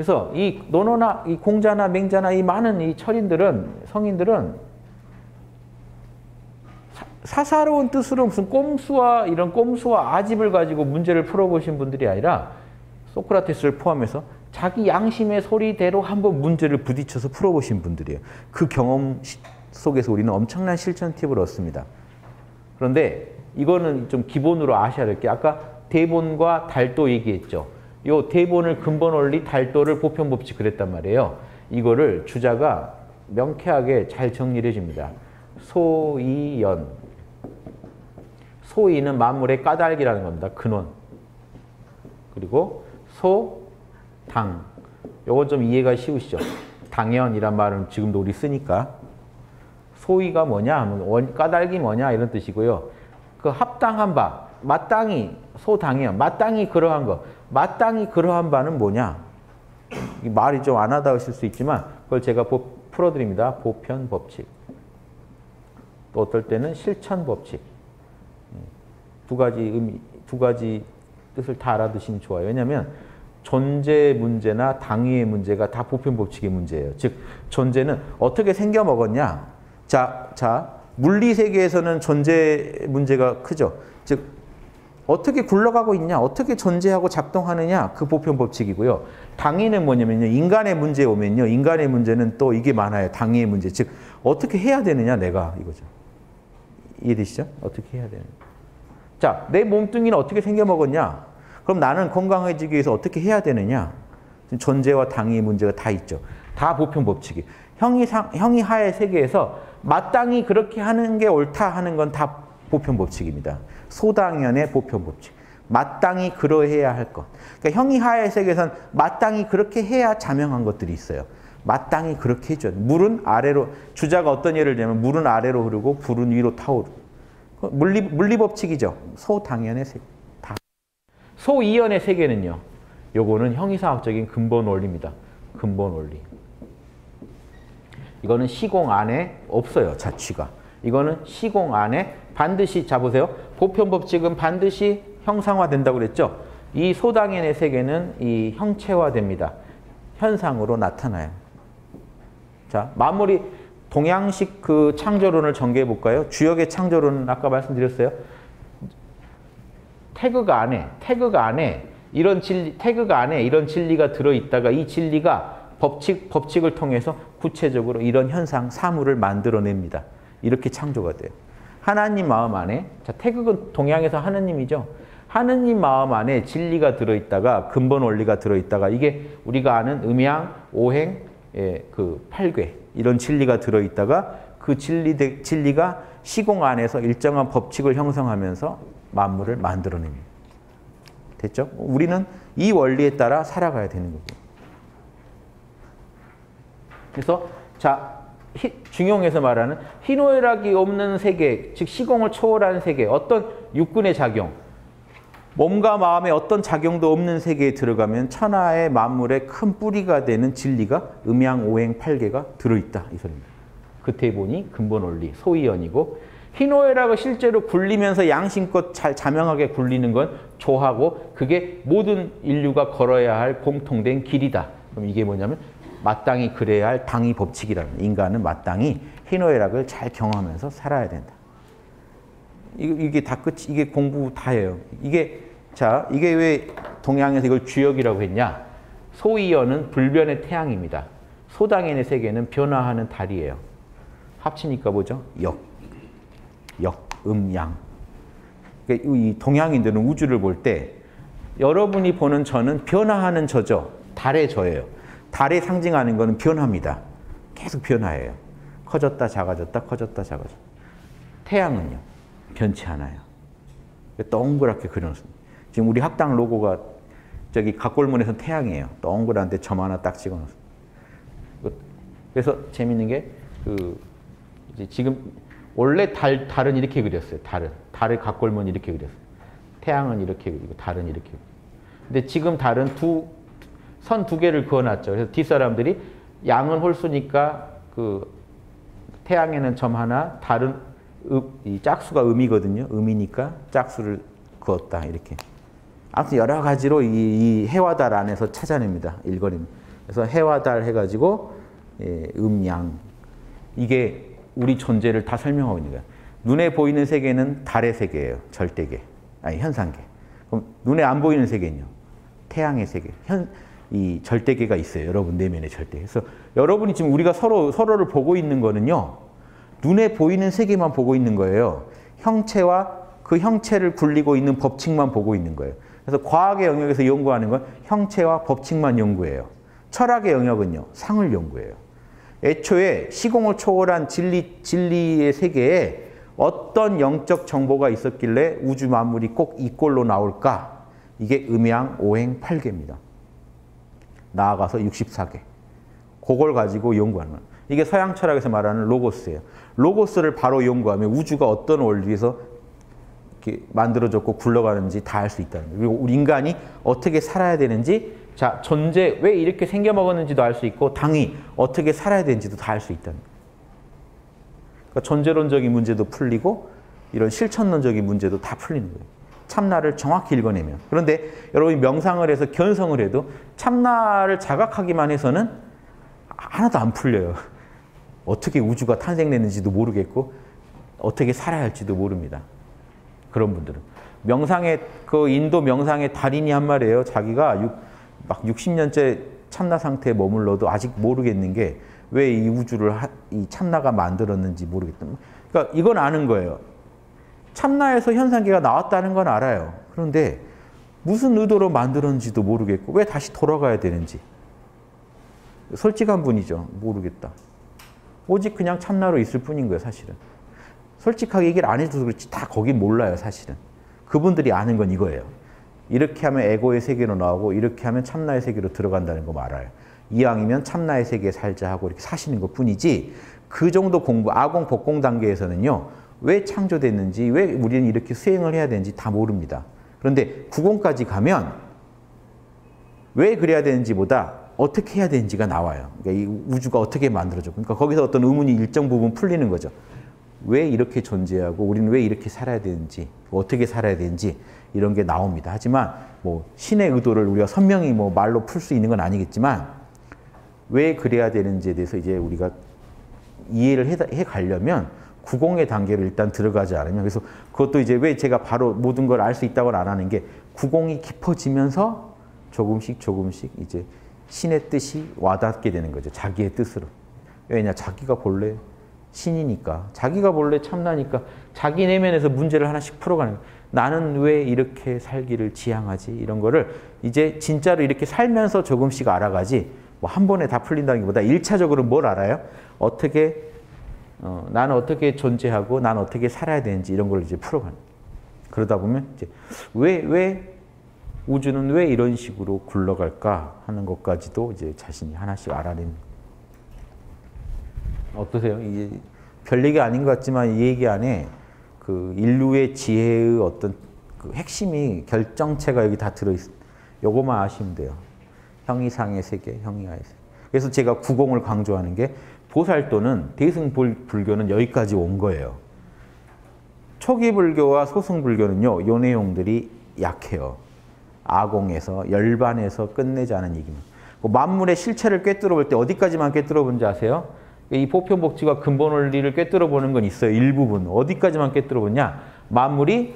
그래서 이 노노나 이 공자나 맹자나 이 많은 이 철인들은 성인들은 사, 사로운 뜻으로 무슨 꼼수와 이런 꼼수와 아집을 가지고 문제를 풀어보신 분들이 아니라 소크라테스를 포함해서 자기 양심의 소리대로 한번 문제를 부딪혀서 풀어보신 분들이에요. 그 경험 속에서 우리는 엄청난 실천 팁을 얻습니다. 그런데 이거는 좀 기본으로 아셔야 될 게 아까 대본과 달도 얘기했죠. 요 대본을 근본 원리 달도를 보편 법칙 그랬단 말이에요. 이거를 주자가 명쾌하게 잘 정리를 해줍니다. 소이연. 소이는 만물의 까닭이라는 겁니다. 근원. 그리고 소, 당. 요건 좀 이해가 쉬우시죠? 당연이란 말은 지금도 우리 쓰니까. 소이가 뭐냐 하면 원, 까닭이 뭐냐 이런 뜻이고요. 그 합당한 바, 마땅히 소당연, 마땅히 그러한 것. 마땅히 그러한 바는 뭐냐? 말이 좀안 와닿으실 수 있지만 그걸 제가 풀어드립니다. 보편 법칙. 또 어떨 때는 실천 법칙. 두 가지 의미, 두 가지 뜻을 다 알아두시면 좋아요. 왜냐하면 존재 문제나 당위의 문제가 다 보편 법칙의 문제예요. 즉 존재는 어떻게 생겨 먹었냐? 자, 자 물리 세계에서는 존재 문제가 크죠. 즉 어떻게 굴러가고 있냐, 어떻게 존재하고 작동하느냐 그 보편 법칙이고요. 당위는 뭐냐면요. 인간의 문제 오면요. 인간의 문제는 또 이게 많아요. 당위의 문제. 즉 어떻게 해야 되느냐 내가 이거죠. 이해되시죠? 어떻게 해야 되느냐. 자, 내 몸뚱이는 어떻게 생겨먹었냐? 그럼 나는 건강해지기 위해서 어떻게 해야 되느냐? 존재와 당위의 문제가 다 있죠. 다 보편 법칙이. 형이, 상, 형이 하의 세계에서 마땅히 그렇게 하는 게 옳다 하는 건 다 보편 법칙입니다. 소당연의 보편 법칙. 마땅히 그러해야 할 것. 그러니까 형이하의 세계에서는 마땅히 그렇게 해야 자명한 것들이 있어요. 마땅히 그렇게 해줘. 물은 아래로 주자가 어떤 예를 들면 물은 아래로 흐르고 불은 위로 타오르고 그 물리 물리 법칙이죠. 소당연의 세계. 다. 소이연의 세계는요. 요거는 형이상학적인 근본 원리입니다. 근본 원리. 이거는 시공 안에 없어요. 자취가. 이거는 시공 안에 반드시 잡으세요. 보편 법칙은 반드시 형상화된다고 그랬죠. 이 소당연의 세계는 이 형체화됩니다. 현상으로 나타나요. 자, 마무리 동양식 그 창조론을 전개해 볼까요? 주역의 창조론은 아까 말씀드렸어요. 태그가 안에 태그가 안에 이런 진리, 태극 안에 이런 진리가 들어있다가 이 진리가 법칙, 법칙을 통해서 구체적으로 이런 현상, 사물을 만들어냅니다. 이렇게 창조가 돼요. 하나님 마음 안에, 자, 태극은 동양에서 하느님이죠. 하느님 마음 안에 진리가 들어있다가 근본 원리가 들어있다가 이게 우리가 아는 음양, 오행, 예, 그 팔괴 이런 진리가 들어있다가 그 진리, 진리가 시공 안에서 일정한 법칙을 형성하면서 만물을 만들어냅니다. 됐죠? 우리는 이 원리에 따라 살아가야 되는 거고. 그래서 자 히, 중용에서 말하는 희노애락이 없는 세계, 즉 시공을 초월한 세계, 어떤 육군의 작용, 몸과 마음에 어떤 작용도 없는 세계에 들어가면 천하의 만물의 큰 뿌리가 되는 진리가 음양, 오행, 팔계가 들어있다 이 소리입니다. 그때 보니 근본 원리, 소위연이고 희노애락을 실제로 굴리면서 양심껏 잘 자명하게 굴리는 건 조하고 그게 모든 인류가 걸어야 할 공통된 길이다. 그럼 이게 뭐냐면 마땅히 그래야 할 당위 법칙이라는 인간은 마땅히 희노애락을 잘 경험하면서 살아야 된다. 이게 다 끝, 이게 공부 다예요. 이게 자, 이게 왜 동양에서 이걸 주역이라고 했냐? 소이어는 불변의 태양입니다. 소당인의 세계는 변화하는 달이에요. 합치니까 뭐죠? 역, 역, 음, 양. 그러니까 이 동양인들은 우주를 볼 때 여러분이 보는 저는 변화하는 저죠. 달의 저예요. 달에 상징하는 것은 변화입니다. 계속 변화해요. 커졌다 작아졌다 커졌다 작아졌다. 태양은요. 변치 않아요. 동그랗게 그려놓습니다. 지금 우리 학당 로고가 저기 각골문에서 태양이에요. 동그란데 점 하나 딱 찍어놓습니다. 그래서 재밌는 게그 이제 지금 원래 달 달은 이렇게 그렸어요. 달은 달의 각골문 이렇게 그렸어요. 태양은 이렇게 그리고 달은 이렇게. 근데 지금 달은 두 선 두 개를 그어놨죠. 그래서 뒷사람들이 양은 홀수니까 그 태양에는 점 하나, 달은 음, 이 짝수가 음이거든요. 음이니까 짝수를 그었다 이렇게. 아무튼 여러 가지로 이, 이 해와 달 안에서 찾아냅니다. 일거림. 그래서 해와 달 해가지고 예, 음 양 이게 우리 존재를 다 설명하고 있는 거야. 눈에 보이는 세계는 달의 세계예요. 절대계. 아니 현상계. 그럼 눈에 안 보이는 세계는요. 태양의 세계. 현, 이 절대계가 있어요. 여러분 내면의 절대. 그래서 여러분이 지금 우리가 서로 서로를 보고 있는 거는요. 눈에 보이는 세계만 보고 있는 거예요. 형체와 그 형체를 굴리고 있는 법칙만 보고 있는 거예요. 그래서 과학의 영역에서 연구하는 건 형체와 법칙만 연구해요. 철학의 영역은요. 상을 연구해요. 애초에 시공을 초월한 진리, 진리의 세계에 어떤 영적 정보가 있었길래 우주 만물이 꼭 이 꼴로 나올까? 이게 음양, 오행, 팔계입니다. 나아가서 64개. 그걸 가지고 연구하는. 이게 서양 철학에서 말하는 로고스예요. 로고스를 바로 연구하면 우주가 어떤 원리에서 이렇게 만들어졌고 굴러가는지 다 알 수 있다는 거예요. 그리고 우리 인간이 어떻게 살아야 되는지 자 존재 왜 이렇게 생겨먹었는지도 알 수 있고 당이 어떻게 살아야 되는지도 다 알 수 있다는 거예요. 그러니까 존재론적인 문제도 풀리고 이런 실천론적인 문제도 다 풀리는 거예요. 참나를 정확히 읽어내면. 그런데 여러분이 명상을 해서 견성을 해도 참나를 자각하기만 해서는 하나도 안 풀려요. 어떻게 우주가 탄생됐는지도 모르겠고 어떻게 살아야 할지도 모릅니다. 그런 분들은. 명상의 그 인도 명상의 달인이 한 말이에요. 자기가 육, 막 60년째 참나 상태에 머물러도 아직 모르겠는 게 왜 이 우주를 하, 이 참나가 만들었는지 모르겠다. 그러니까 이건 아는 거예요. 참나에서 현상계가 나왔다는 건 알아요. 그런데 무슨 의도로 만들었는지도 모르겠고 왜 다시 돌아가야 되는지 솔직한 분이죠. 모르겠다. 오직 그냥 참나로 있을 뿐인 거예요, 사실은. 솔직하게 얘기를 안 해줘서 그렇지 다 거긴 몰라요 사실은. 그분들이 아는 건 이거예요. 이렇게 하면 에고의 세계로 나오고 이렇게 하면 참나의 세계로 들어간다는 거 알아요. 이왕이면 참나의 세계에 살자 하고 이렇게 사시는 것 뿐이지 그 정도 공부, 아공, 복공 단계에서는요. 왜 창조됐는지, 왜 우리는 이렇게 수행을 해야 되는지 다 모릅니다. 그런데 구공까지 가면 왜 그래야 되는지보다 어떻게 해야 되는지가 나와요. 그러니까 이 우주가 어떻게 만들어져. 그러니까 거기서 어떤 의문이 일정 부분 풀리는 거죠. 왜 이렇게 존재하고 우리는 왜 이렇게 살아야 되는지 어떻게 살아야 되는지 이런 게 나옵니다. 하지만 뭐 신의 의도를 우리가 선명히 뭐 말로 풀 수 있는 건 아니겠지만 왜 그래야 되는지에 대해서 이제 우리가 이해를 해, 해 가려면 구공의 단계를 일단 들어가지 않으면 그래서 그것도 이제 왜 제가 바로 모든 걸 알 수 있다고는 안 하는 게 구공이 깊어지면서 조금씩 조금씩 이제 신의 뜻이 와닿게 되는 거죠. 자기의 뜻으로. 왜냐? 자기가 본래 신이니까. 자기가 본래 참나니까 자기 내면에서 문제를 하나씩 풀어가는 거예요. 나는 왜 이렇게 살기를 지향하지? 이런 거를 이제 진짜로 이렇게 살면서 조금씩 알아가지 뭐 한 번에 다 풀린다는 것보다 일차적으로 뭘 알아요? 어떻게 어, 나는 어떻게 존재하고 나는 어떻게 살아야 되는지 이런 걸 이제 풀어가는 그러다 보면 이제 왜, 왜 우주는 왜 이런 식으로 굴러갈까 하는 것까지도 이제 자신이 하나씩 알아내는 어떠세요? 이게 별 얘기 아닌 것 같지만 이 얘기 안에 그 인류의 지혜의 어떤 그 핵심이 결정체가 여기 다 들어있어요. 요거만 아시면 돼요. 형이상의 세계, 형이하의 세계. 그래서 제가 구공을 강조하는 게 보살도는 대승 불교는 여기까지 온 거예요. 초기 불교와 소승 불교는요, 요 내용들이 약해요. 아공에서 열반에서 끝내자는 얘기입니다. 그 만물의 실체를 꿰뚫어 볼 때 어디까지만 꿰뚫어 본지 아세요? 이 보편복지가 근본 원리를 꿰뚫어 보는 건 있어요. 일부분. 어디까지만 꿰뚫어 보냐? 만물이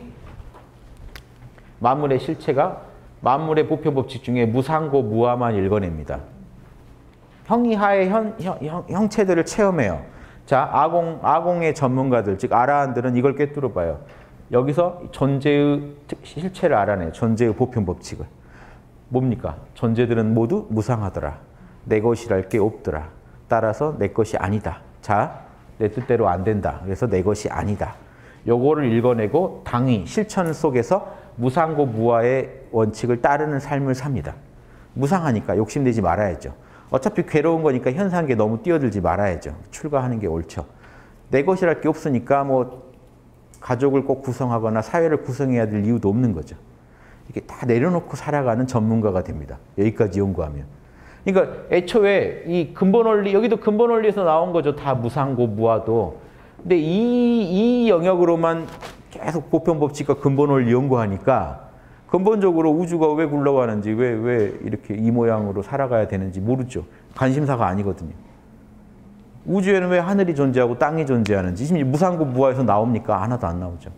만물의 실체가 만물의 보편법칙 중에 무상고 무아만 읽어냅니다. 형이하의 현, 형, 형, 체들을 체험해요. 자, 아공, 아공의 전문가들, 즉 아라한들은 이걸 꿰뚫어 봐요. 여기서 존재의 실체를 알아내요. 존재의 보편 법칙을. 뭡니까? 존재들은 모두 무상하더라. 내 것이랄 게 없더라. 따라서 내 것이 아니다. 자, 내 뜻대로 안 된다. 그래서 내 것이 아니다. 요거를 읽어내고 당위, 실천 속에서 무상고 무아의 원칙을 따르는 삶을 삽니다. 무상하니까 욕심내지 말아야죠. 어차피 괴로운 거니까 현상계 너무 뛰어들지 말아야죠. 출가하는 게 옳죠. 내 것이랄 게 없으니까 뭐 가족을 꼭 구성하거나 사회를 구성해야 될 이유도 없는 거죠. 이게 다 내려놓고 살아가는 전문가가 됩니다. 여기까지 연구하면. 그러니까 애초에 이 근본 원리, 여기도 근본 원리에서 나온 거죠. 다 무상고, 무아도. 근데 이, 이 영역으로만 계속 보편법칙과 근본 원리 연구하니까 근본적으로 우주가 왜 굴러가는지, 왜, 왜 이렇게 이 모양으로 살아가야 되는지 모르죠. 관심사가 아니거든요. 우주에는 왜 하늘이 존재하고 땅이 존재하는지 지금 무상고 무아에서 나옵니까? 하나도 안 나오죠.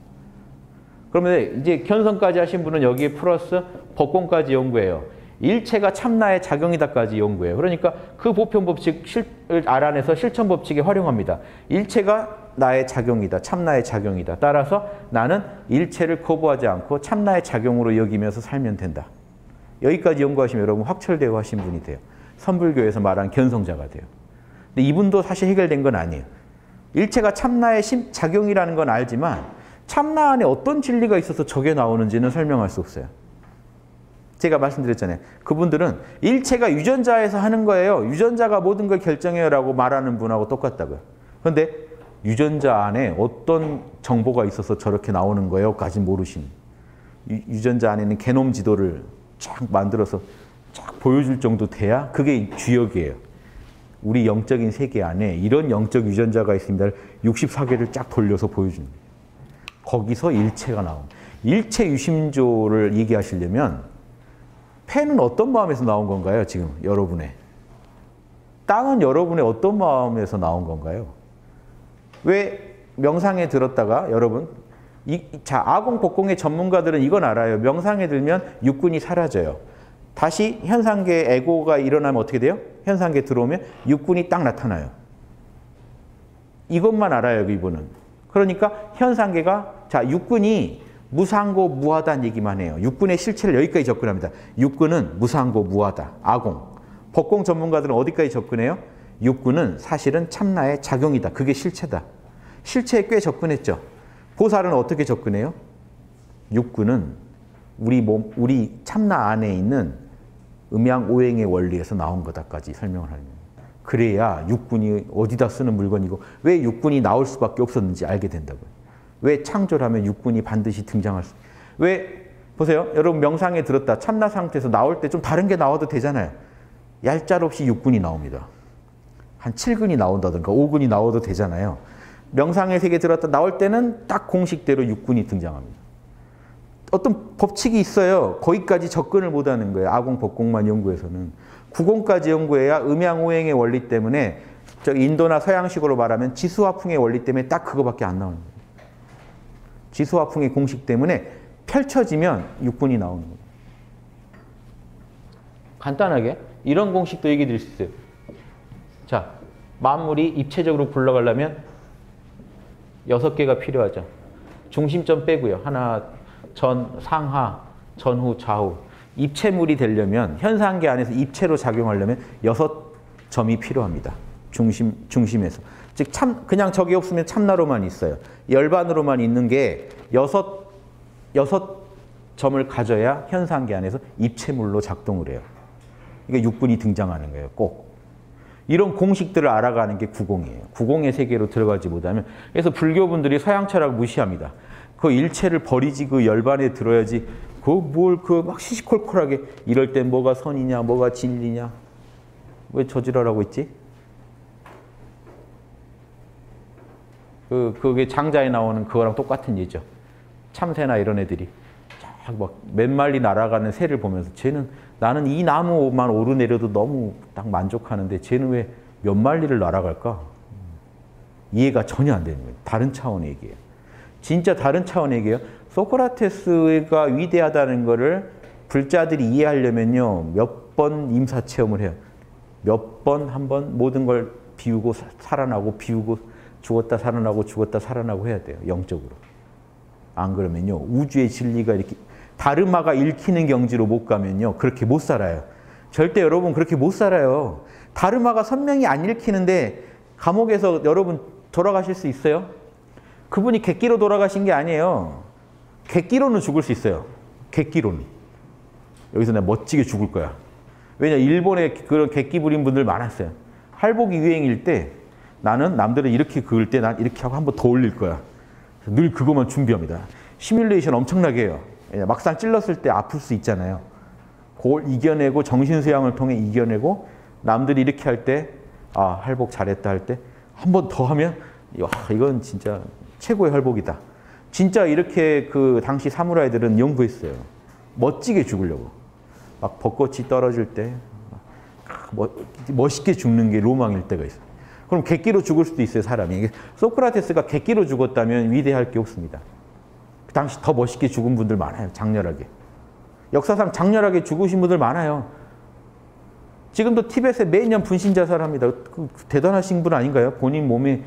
그러면 이제 견성까지 하신 분은 여기에 플러스 법권까지 연구해요. 일체가 참나의 작용이다까지 연구해요. 그러니까 그 보편 법칙을 알아내서 실천 법칙에 활용합니다. 일체가 나의 작용이다. 참나의 작용이다. 따라서 나는 일체를 거부하지 않고 참나의 작용으로 여기면서 살면 된다. 여기까지 연구하시면 여러분 확철대오 하신 분이 돼요. 선불교에서 말한 견성자가 돼요. 근데 이분도 사실 해결된 건 아니에요. 일체가 참나의 작용이라는 건 알지만 참나 안에 어떤 진리가 있어서 저게 나오는지는 설명할 수 없어요. 제가 말씀드렸잖아요. 그분들은 일체가 유전자에서 하는 거예요. 유전자가 모든 걸 결정해요라고 말하는 분하고 똑같다고요. 그런데 유전자 안에 어떤 정보가 있어서 저렇게 나오는 거예요?까지 모르신. 유전자 안에는 게놈 지도를 쫙 만들어서 쫙 보여줄 정도 돼야 그게 주역이에요. 우리 영적인 세계 안에 이런 영적 유전자가 있습니다. 64개를 쫙 돌려서 보여줍니다. 거기서 일체가 나온. 일체 유심조를 얘기하시려면 폐는 어떤 마음에서 나온 건가요? 지금 여러분의. 땅은 여러분의 어떤 마음에서 나온 건가요? 왜 명상에 들었다가 여러분 이, 자 아공 복공의 전문가들은 이건 알아요. 명상에 들면 육군이 사라져요. 다시 현상계 에고가 일어나면 어떻게 돼요? 현상계 들어오면 육군이 딱 나타나요. 이것만 알아요, 이분은. 그러니까 현상계가 자 육군이 무상고 무하다는 얘기만 해요. 육군의 실체를 여기까지 접근합니다. 육군은 무상고 무하다. 아공. 법공 전문가들은 어디까지 접근해요? 육군은 사실은 참나의 작용이다. 그게 실체다. 실체에 꽤 접근했죠. 보살은 어떻게 접근해요? 육군은 우리 몸, 우리 참나 안에 있는 음양 오행의 원리에서 나온 거다까지 설명을 하는 그래야 육군이 어디다 쓰는 물건이고 왜 육군이 나올 수밖에 없었는지 알게 된다고요. 왜 창조하면 육군이 반드시 등장할 수? 왜 보세요. 여러분 명상에 들었다 참나 상태에서 나올 때 좀 다른 게 나와도 되잖아요. 얄짤없이 육군이 나옵니다. 한 7근이 나온다든가 5근이 나와도 되잖아요. 명상의 세계 들었다 나올 때는 딱 공식대로 육군이 등장합니다. 어떤 법칙이 있어요. 거기까지 접근을 못하는 거예요. 아공 법공만 연구해서는. 구공까지 연구해야 음양오행의 원리 때문에 저 인도나 서양식으로 말하면 지수화풍의 원리 때문에 딱 그거밖에 안 나오는 거예요. 지수화풍의 공식 때문에 펼쳐지면 육군이 나오는 거예요. 간단하게 이런 공식도 얘기 드릴 수 있어요. 자, 만물이 입체적으로 굴러가려면 여섯 개가 필요하죠. 중심점 빼고요. 하나, 전, 상하, 전후, 좌우. 입체물이 되려면 현상계 안에서 입체로 작용하려면 여섯 점이 필요합니다. 중심 중심에서. 즉 참 그냥 저기 없으면 참나로만 있어요. 열반으로만 있는 게 여섯 여섯 점을 가져야 현상계 안에서 입체물로 작동을 해요. 이게 육군이 등장하는 거예요. 꼭. 이런 공식들을 알아가는 게 구공이에요. 구공의 세계로 들어가지 못하면 그래서 불교분들이 서양 철학 무시합니다. 그 일체를 버리지 그 열반에 들어야지 그 뭘 그 막 시시콜콜하게 이럴 땐 뭐가 선이냐 뭐가 진리냐 왜 저지랄하고 있지? 그 그게 장자에 나오는 그거랑 똑같은 예죠. 참새나 이런 애들이 막몇 마리 날아가는 새를 보면서 쟤는 나는 이 나무만 오르내려도 너무 딱 만족하는데 쟤는 왜 몇 마리를 날아갈까? 이해가 전혀 안 되는 거예요. 다른 차원의 얘기예요. 진짜 다른 차원의 얘기예요. 소크라테스가 위대하다는 것을 불자들이 이해하려면요. 몇 번 임사 체험을 해요. 몇 번, 한 번 모든 걸 비우고 살아나고 비우고 죽었다 살아나고 죽었다 살아나고 해야 돼요. 영적으로. 안 그러면요. 우주의 진리가 이렇게 다르마가 읽히는 경지로 못 가면요. 그렇게 못 살아요. 절대 여러분 그렇게 못 살아요. 다르마가 선명히 안 읽히는데 감옥에서 여러분 돌아가실 수 있어요? 그분이 객기로 돌아가신 게 아니에요. 객기로는 죽을 수 있어요. 객기로는. 여기서 내가 멋지게 죽을 거야. 왜냐 일본에 그런 객기 부린 분들 많았어요. 할복이 유행일 때 나는 남들은 이렇게 그을 때 난 이렇게 하고 한 번 더 올릴 거야. 늘 그것만 준비합니다. 시뮬레이션 엄청나게 해요. 막상 찔렀을 때 아플 수 있잖아요. 그걸 이겨내고 정신 수양을 통해 이겨내고 남들이 이렇게 할 때, 아, 할복 잘했다 할 때, 한 번 더 하면, 와, 이건 진짜 최고의 할복이다. 진짜 이렇게 그 당시 사무라이들은 연구했어요. 멋지게 죽으려고. 막 벚꽃이 떨어질 때, 멋있게 죽는 게 로망일 때가 있어요. 그럼 객기로 죽을 수도 있어요, 사람이. 소크라테스가 객기로 죽었다면 위대할 게 없습니다. 그 당시 더 멋있게 죽은 분들 많아요, 장렬하게. 역사상 장렬하게 죽으신 분들 많아요. 지금도 티벳에 매년 분신 자살합니다. 그 대단하신 분 아닌가요? 본인 몸에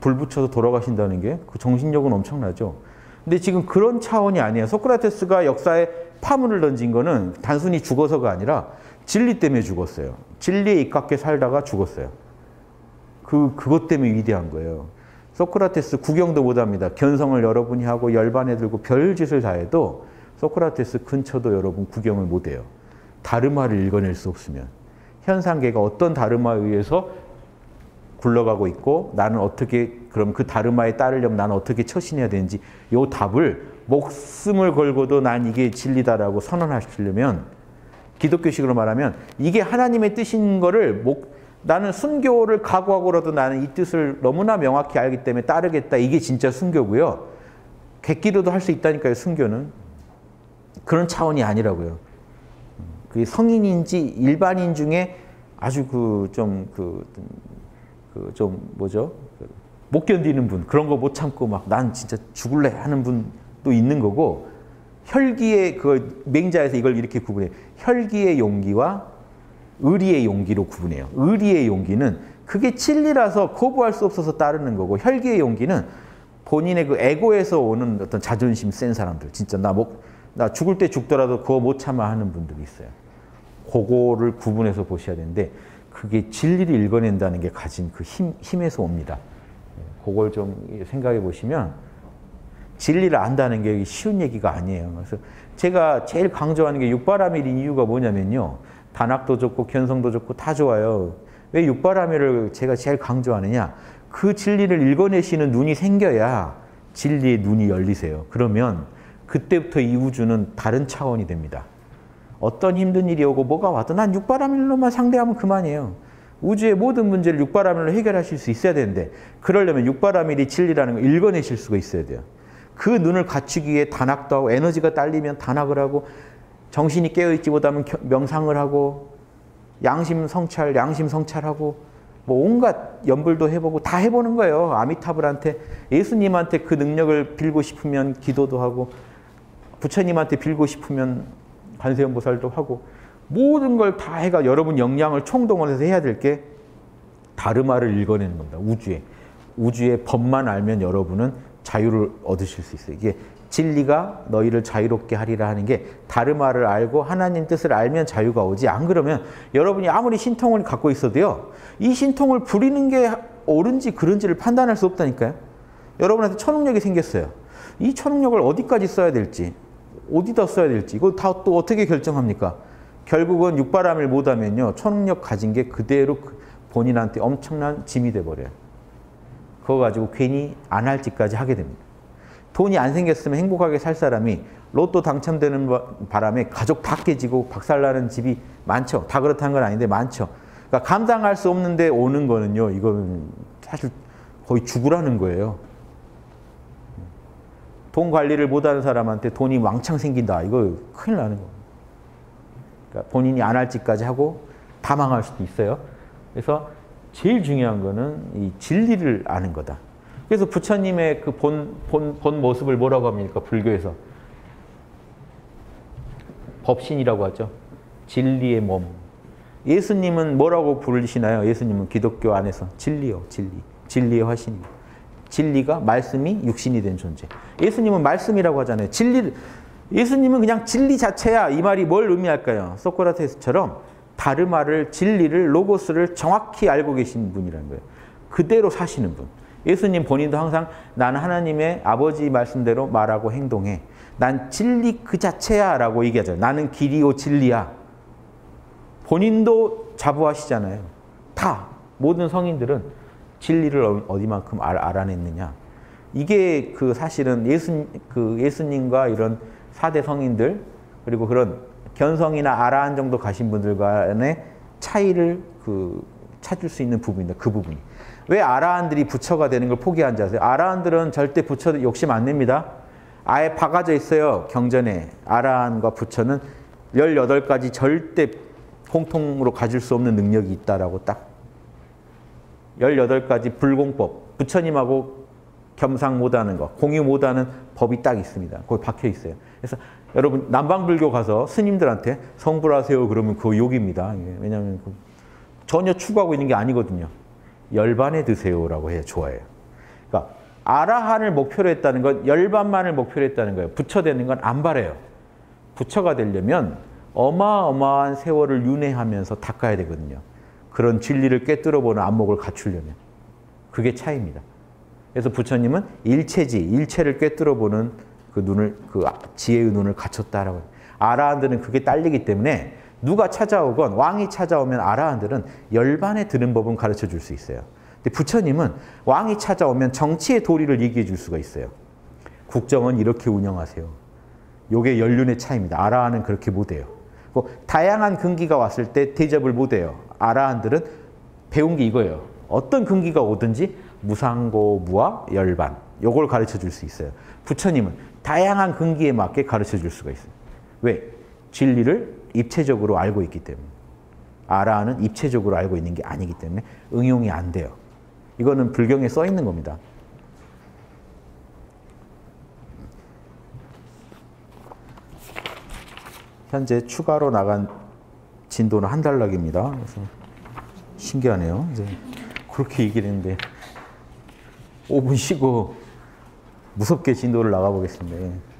불 붙여서 돌아가신다는 게 그 정신력은 엄청나죠. 근데 지금 그런 차원이 아니에요. 소크라테스가 역사에 파문을 던진 거는 단순히 죽어서가 아니라 진리 때문에 죽었어요. 진리에 입각해 살다가 죽었어요. 그 그것 때문에 위대한 거예요. 소크라테스 구경도 못합니다. 견성을 여러분이 하고 열반에 들고 별짓을 다 해도 소크라테스 근처도 여러분 구경을 못해요. 다르마를 읽어낼 수 없으면 현상계가 어떤 다르마에 의해서 굴러가고 있고 나는 어떻게 그럼 그 다르마에 따르려면 나는 어떻게 처신해야 되는지 요 답을 목숨을 걸고도 난 이게 진리다라고 선언하시려면 기독교식으로 말하면 이게 하나님의 뜻인 거를 목, 나는 순교를 각오하고라도 나는 이 뜻을 너무나 명확히 알기 때문에 따르겠다. 이게 진짜 순교고요. 객기로도 할 수 있다니까요. 순교는. 그런 차원이 아니라고요. 그 성인인지 일반인 중에 아주 그 좀 그 그 좀 뭐죠? 못 견디는 분 그런 거 못 참고 막 난 진짜 죽을래 하는 분도 있는 거고 혈기의 그 맹자에서 이걸 이렇게 구분해 혈기의 용기와 의리의 용기로 구분해요. 의리의 용기는 그게 진리라서 거부할 수 없어서 따르는 거고 혈기의 용기는 본인의 그 에고에서 오는 어떤 자존심 센 사람들 진짜 나 목, 나 죽을 때 죽더라도 그거 못 참아 하는 분들이 있어요. 그거를 구분해서 보셔야 되는데 그게 진리를 읽어낸다는 게 가진 그 힘, 힘에서 옵니다. 그걸 좀 생각해 보시면 진리를 안다는 게 쉬운 얘기가 아니에요. 그래서 제가 제일 강조하는 게 육바라밀인 이유가 뭐냐면요. 단학도 좋고 견성도 좋고 다 좋아요. 왜 육바라밀을 제가 제일 강조하느냐? 그 진리를 읽어내시는 눈이 생겨야 진리의 눈이 열리세요. 그러면 그때부터 이 우주는 다른 차원이 됩니다. 어떤 힘든 일이 오고 뭐가 와도 난 육바라밀로만 상대하면 그만이에요. 우주의 모든 문제를 육바라밀로 해결하실 수 있어야 되는데 그러려면 육바라밀이 진리라는 걸 읽어내실 수가 있어야 돼요. 그 눈을 갖추기 위해 단학도 하고 에너지가 딸리면 단학을 하고 정신이 깨어있지 못하면 명상을 하고 양심 성찰, 양심 성찰하고 뭐 온갖 연불도 해보고 다 해보는 거예요. 아미타불한테 예수님한테 그 능력을 빌고 싶으면 기도도 하고 부처님한테 빌고 싶으면 관세음보살도 하고 모든 걸 다 해가 여러분 역량을 총동원해서 해야 될 게 다르마를 읽어내는 겁니다. 우주에. 우주의 법만 알면 여러분은 자유를 얻으실 수 있어요. 이게 진리가 너희를 자유롭게 하리라 하는 게 다르마를 알고 하나님 뜻을 알면 자유가 오지. 안 그러면 여러분이 아무리 신통을 갖고 있어도요. 이 신통을 부리는 게 옳은지 그른지를 판단할 수 없다니까요. 여러분한테 초능력이 생겼어요. 이 초능력을 어디까지 써야 될지, 어디다 써야 될지, 이거 다 또 어떻게 결정합니까? 결국은 육바람을 못하면요. 초능력 가진 게 그대로 그 본인한테 엄청난 짐이 돼버려요. 그거 가지고 괜히 안 할 짓까지 하게 됩니다. 돈이 안 생겼으면 행복하게 살 사람이 로또 당첨되는 바람에 가족 다 깨지고 박살나는 집이 많죠. 다 그렇다는 건 아닌데 많죠. 그러니까 감당할 수 없는데 오는 거는요. 이거는 사실 거의 죽으라는 거예요. 돈 관리를 못하는 사람한테 돈이 왕창 생긴다. 이거 큰일 나는 거예요. 그러니까 본인이 안 할 짓까지 하고 다 망할 수도 있어요. 그래서 제일 중요한 거는 이 진리를 아는 거다. 그래서 부처님의 그 본, 본, 본 모습을 뭐라고 합니까? 불교에서. 법신이라고 하죠. 진리의 몸. 예수님은 뭐라고 부르시나요? 예수님은 기독교 안에서 진리요, 진리. 진리의 화신이요. 진리가 말씀이 육신이 된 존재. 예수님은 말씀이라고 하잖아요. 진리 예수님은 그냥 진리 자체야. 이 말이 뭘 의미할까요? 소크라테스처럼 다르마를 진리를 로고스를 정확히 알고 계신 분이라는 거예요. 그대로 사시는 분. 예수님 본인도 항상 나는 하나님의 아버지 말씀대로 말하고 행동해. 난 진리 그 자체야 라고 얘기하잖아요. 나는 길이요 진리야. 본인도 자부하시잖아요. 다 모든 성인들은 진리를 어디만큼 알, 아냈느냐 이게 그 사실은 예수 그 예수님과 이런 사대 성인들 그리고 그런 견성이나 아라한 정도 가신 분들 간의 차이를 그 찾을 수 있는 부분입니다. 그 부분이. 왜 아라한들이 부처가 되는 걸 포기한지 아세요? 아라한들은 절대 부처 욕심 안 냅니다. 아예 박아져 있어요. 경전에. 아라한과 부처는 18가지 절대 공통으로 가질 수 없는 능력이 있다라고 딱 18가지 불공법, 부처님하고 겸상 못하는 거, 공유 못하는 법이 딱 있습니다. 거기 박혀 있어요. 그래서 여러분 남방불교 가서 스님들한테 성불하세요 그러면 그거 욕입니다. 왜냐하면 그 전혀 추구하고 있는 게 아니거든요. 열반에 드세요라고 해야 좋아해요. 그러니까 아라한을 목표로 했다는 건 열반만을 목표로 했다는 거예요. 부처 되는 건 안 바래요. 부처가 되려면 어마어마한 세월을 윤회하면서 닦아야 되거든요. 그런 진리를 꿰뚫어보는 안목을 갖추려면. 그게 차이입니다. 그래서 부처님은 일체지, 일체를 꿰뚫어보는 그 눈을, 그 지혜의 눈을 갖췄다라고. 아라한들은 그게 딸리기 때문에 누가 찾아오건 왕이 찾아오면 아라한들은 열반에 드는 법은 가르쳐 줄 수 있어요. 근데 부처님은 왕이 찾아오면 정치의 도리를 얘기해 줄 수가 있어요. 국정은 이렇게 운영하세요. 요게 연륜의 차이입니다. 아라한은 그렇게 못해요. 다양한 근기가 왔을 때 대접을 못해요. 아라한들은 배운 게 이거예요. 어떤 근기가 오든지 무상고, 무아, 열반 요걸 가르쳐 줄 수 있어요. 부처님은 다양한 근기에 맞게 가르쳐 줄 수가 있어요. 왜? 진리를 입체적으로 알고 있기 때문에. 아라는 입체적으로 알고 있는 게 아니기 때문에 응용이 안 돼요. 이거는 불경에 써 있는 겁니다. 현재 추가로 나간 진도는 한 달락입니다. 그래서 신기하네요. 이제 그렇게 얘기를 했는데 5분 쉬고 무섭게 진도를 나가보겠습니다.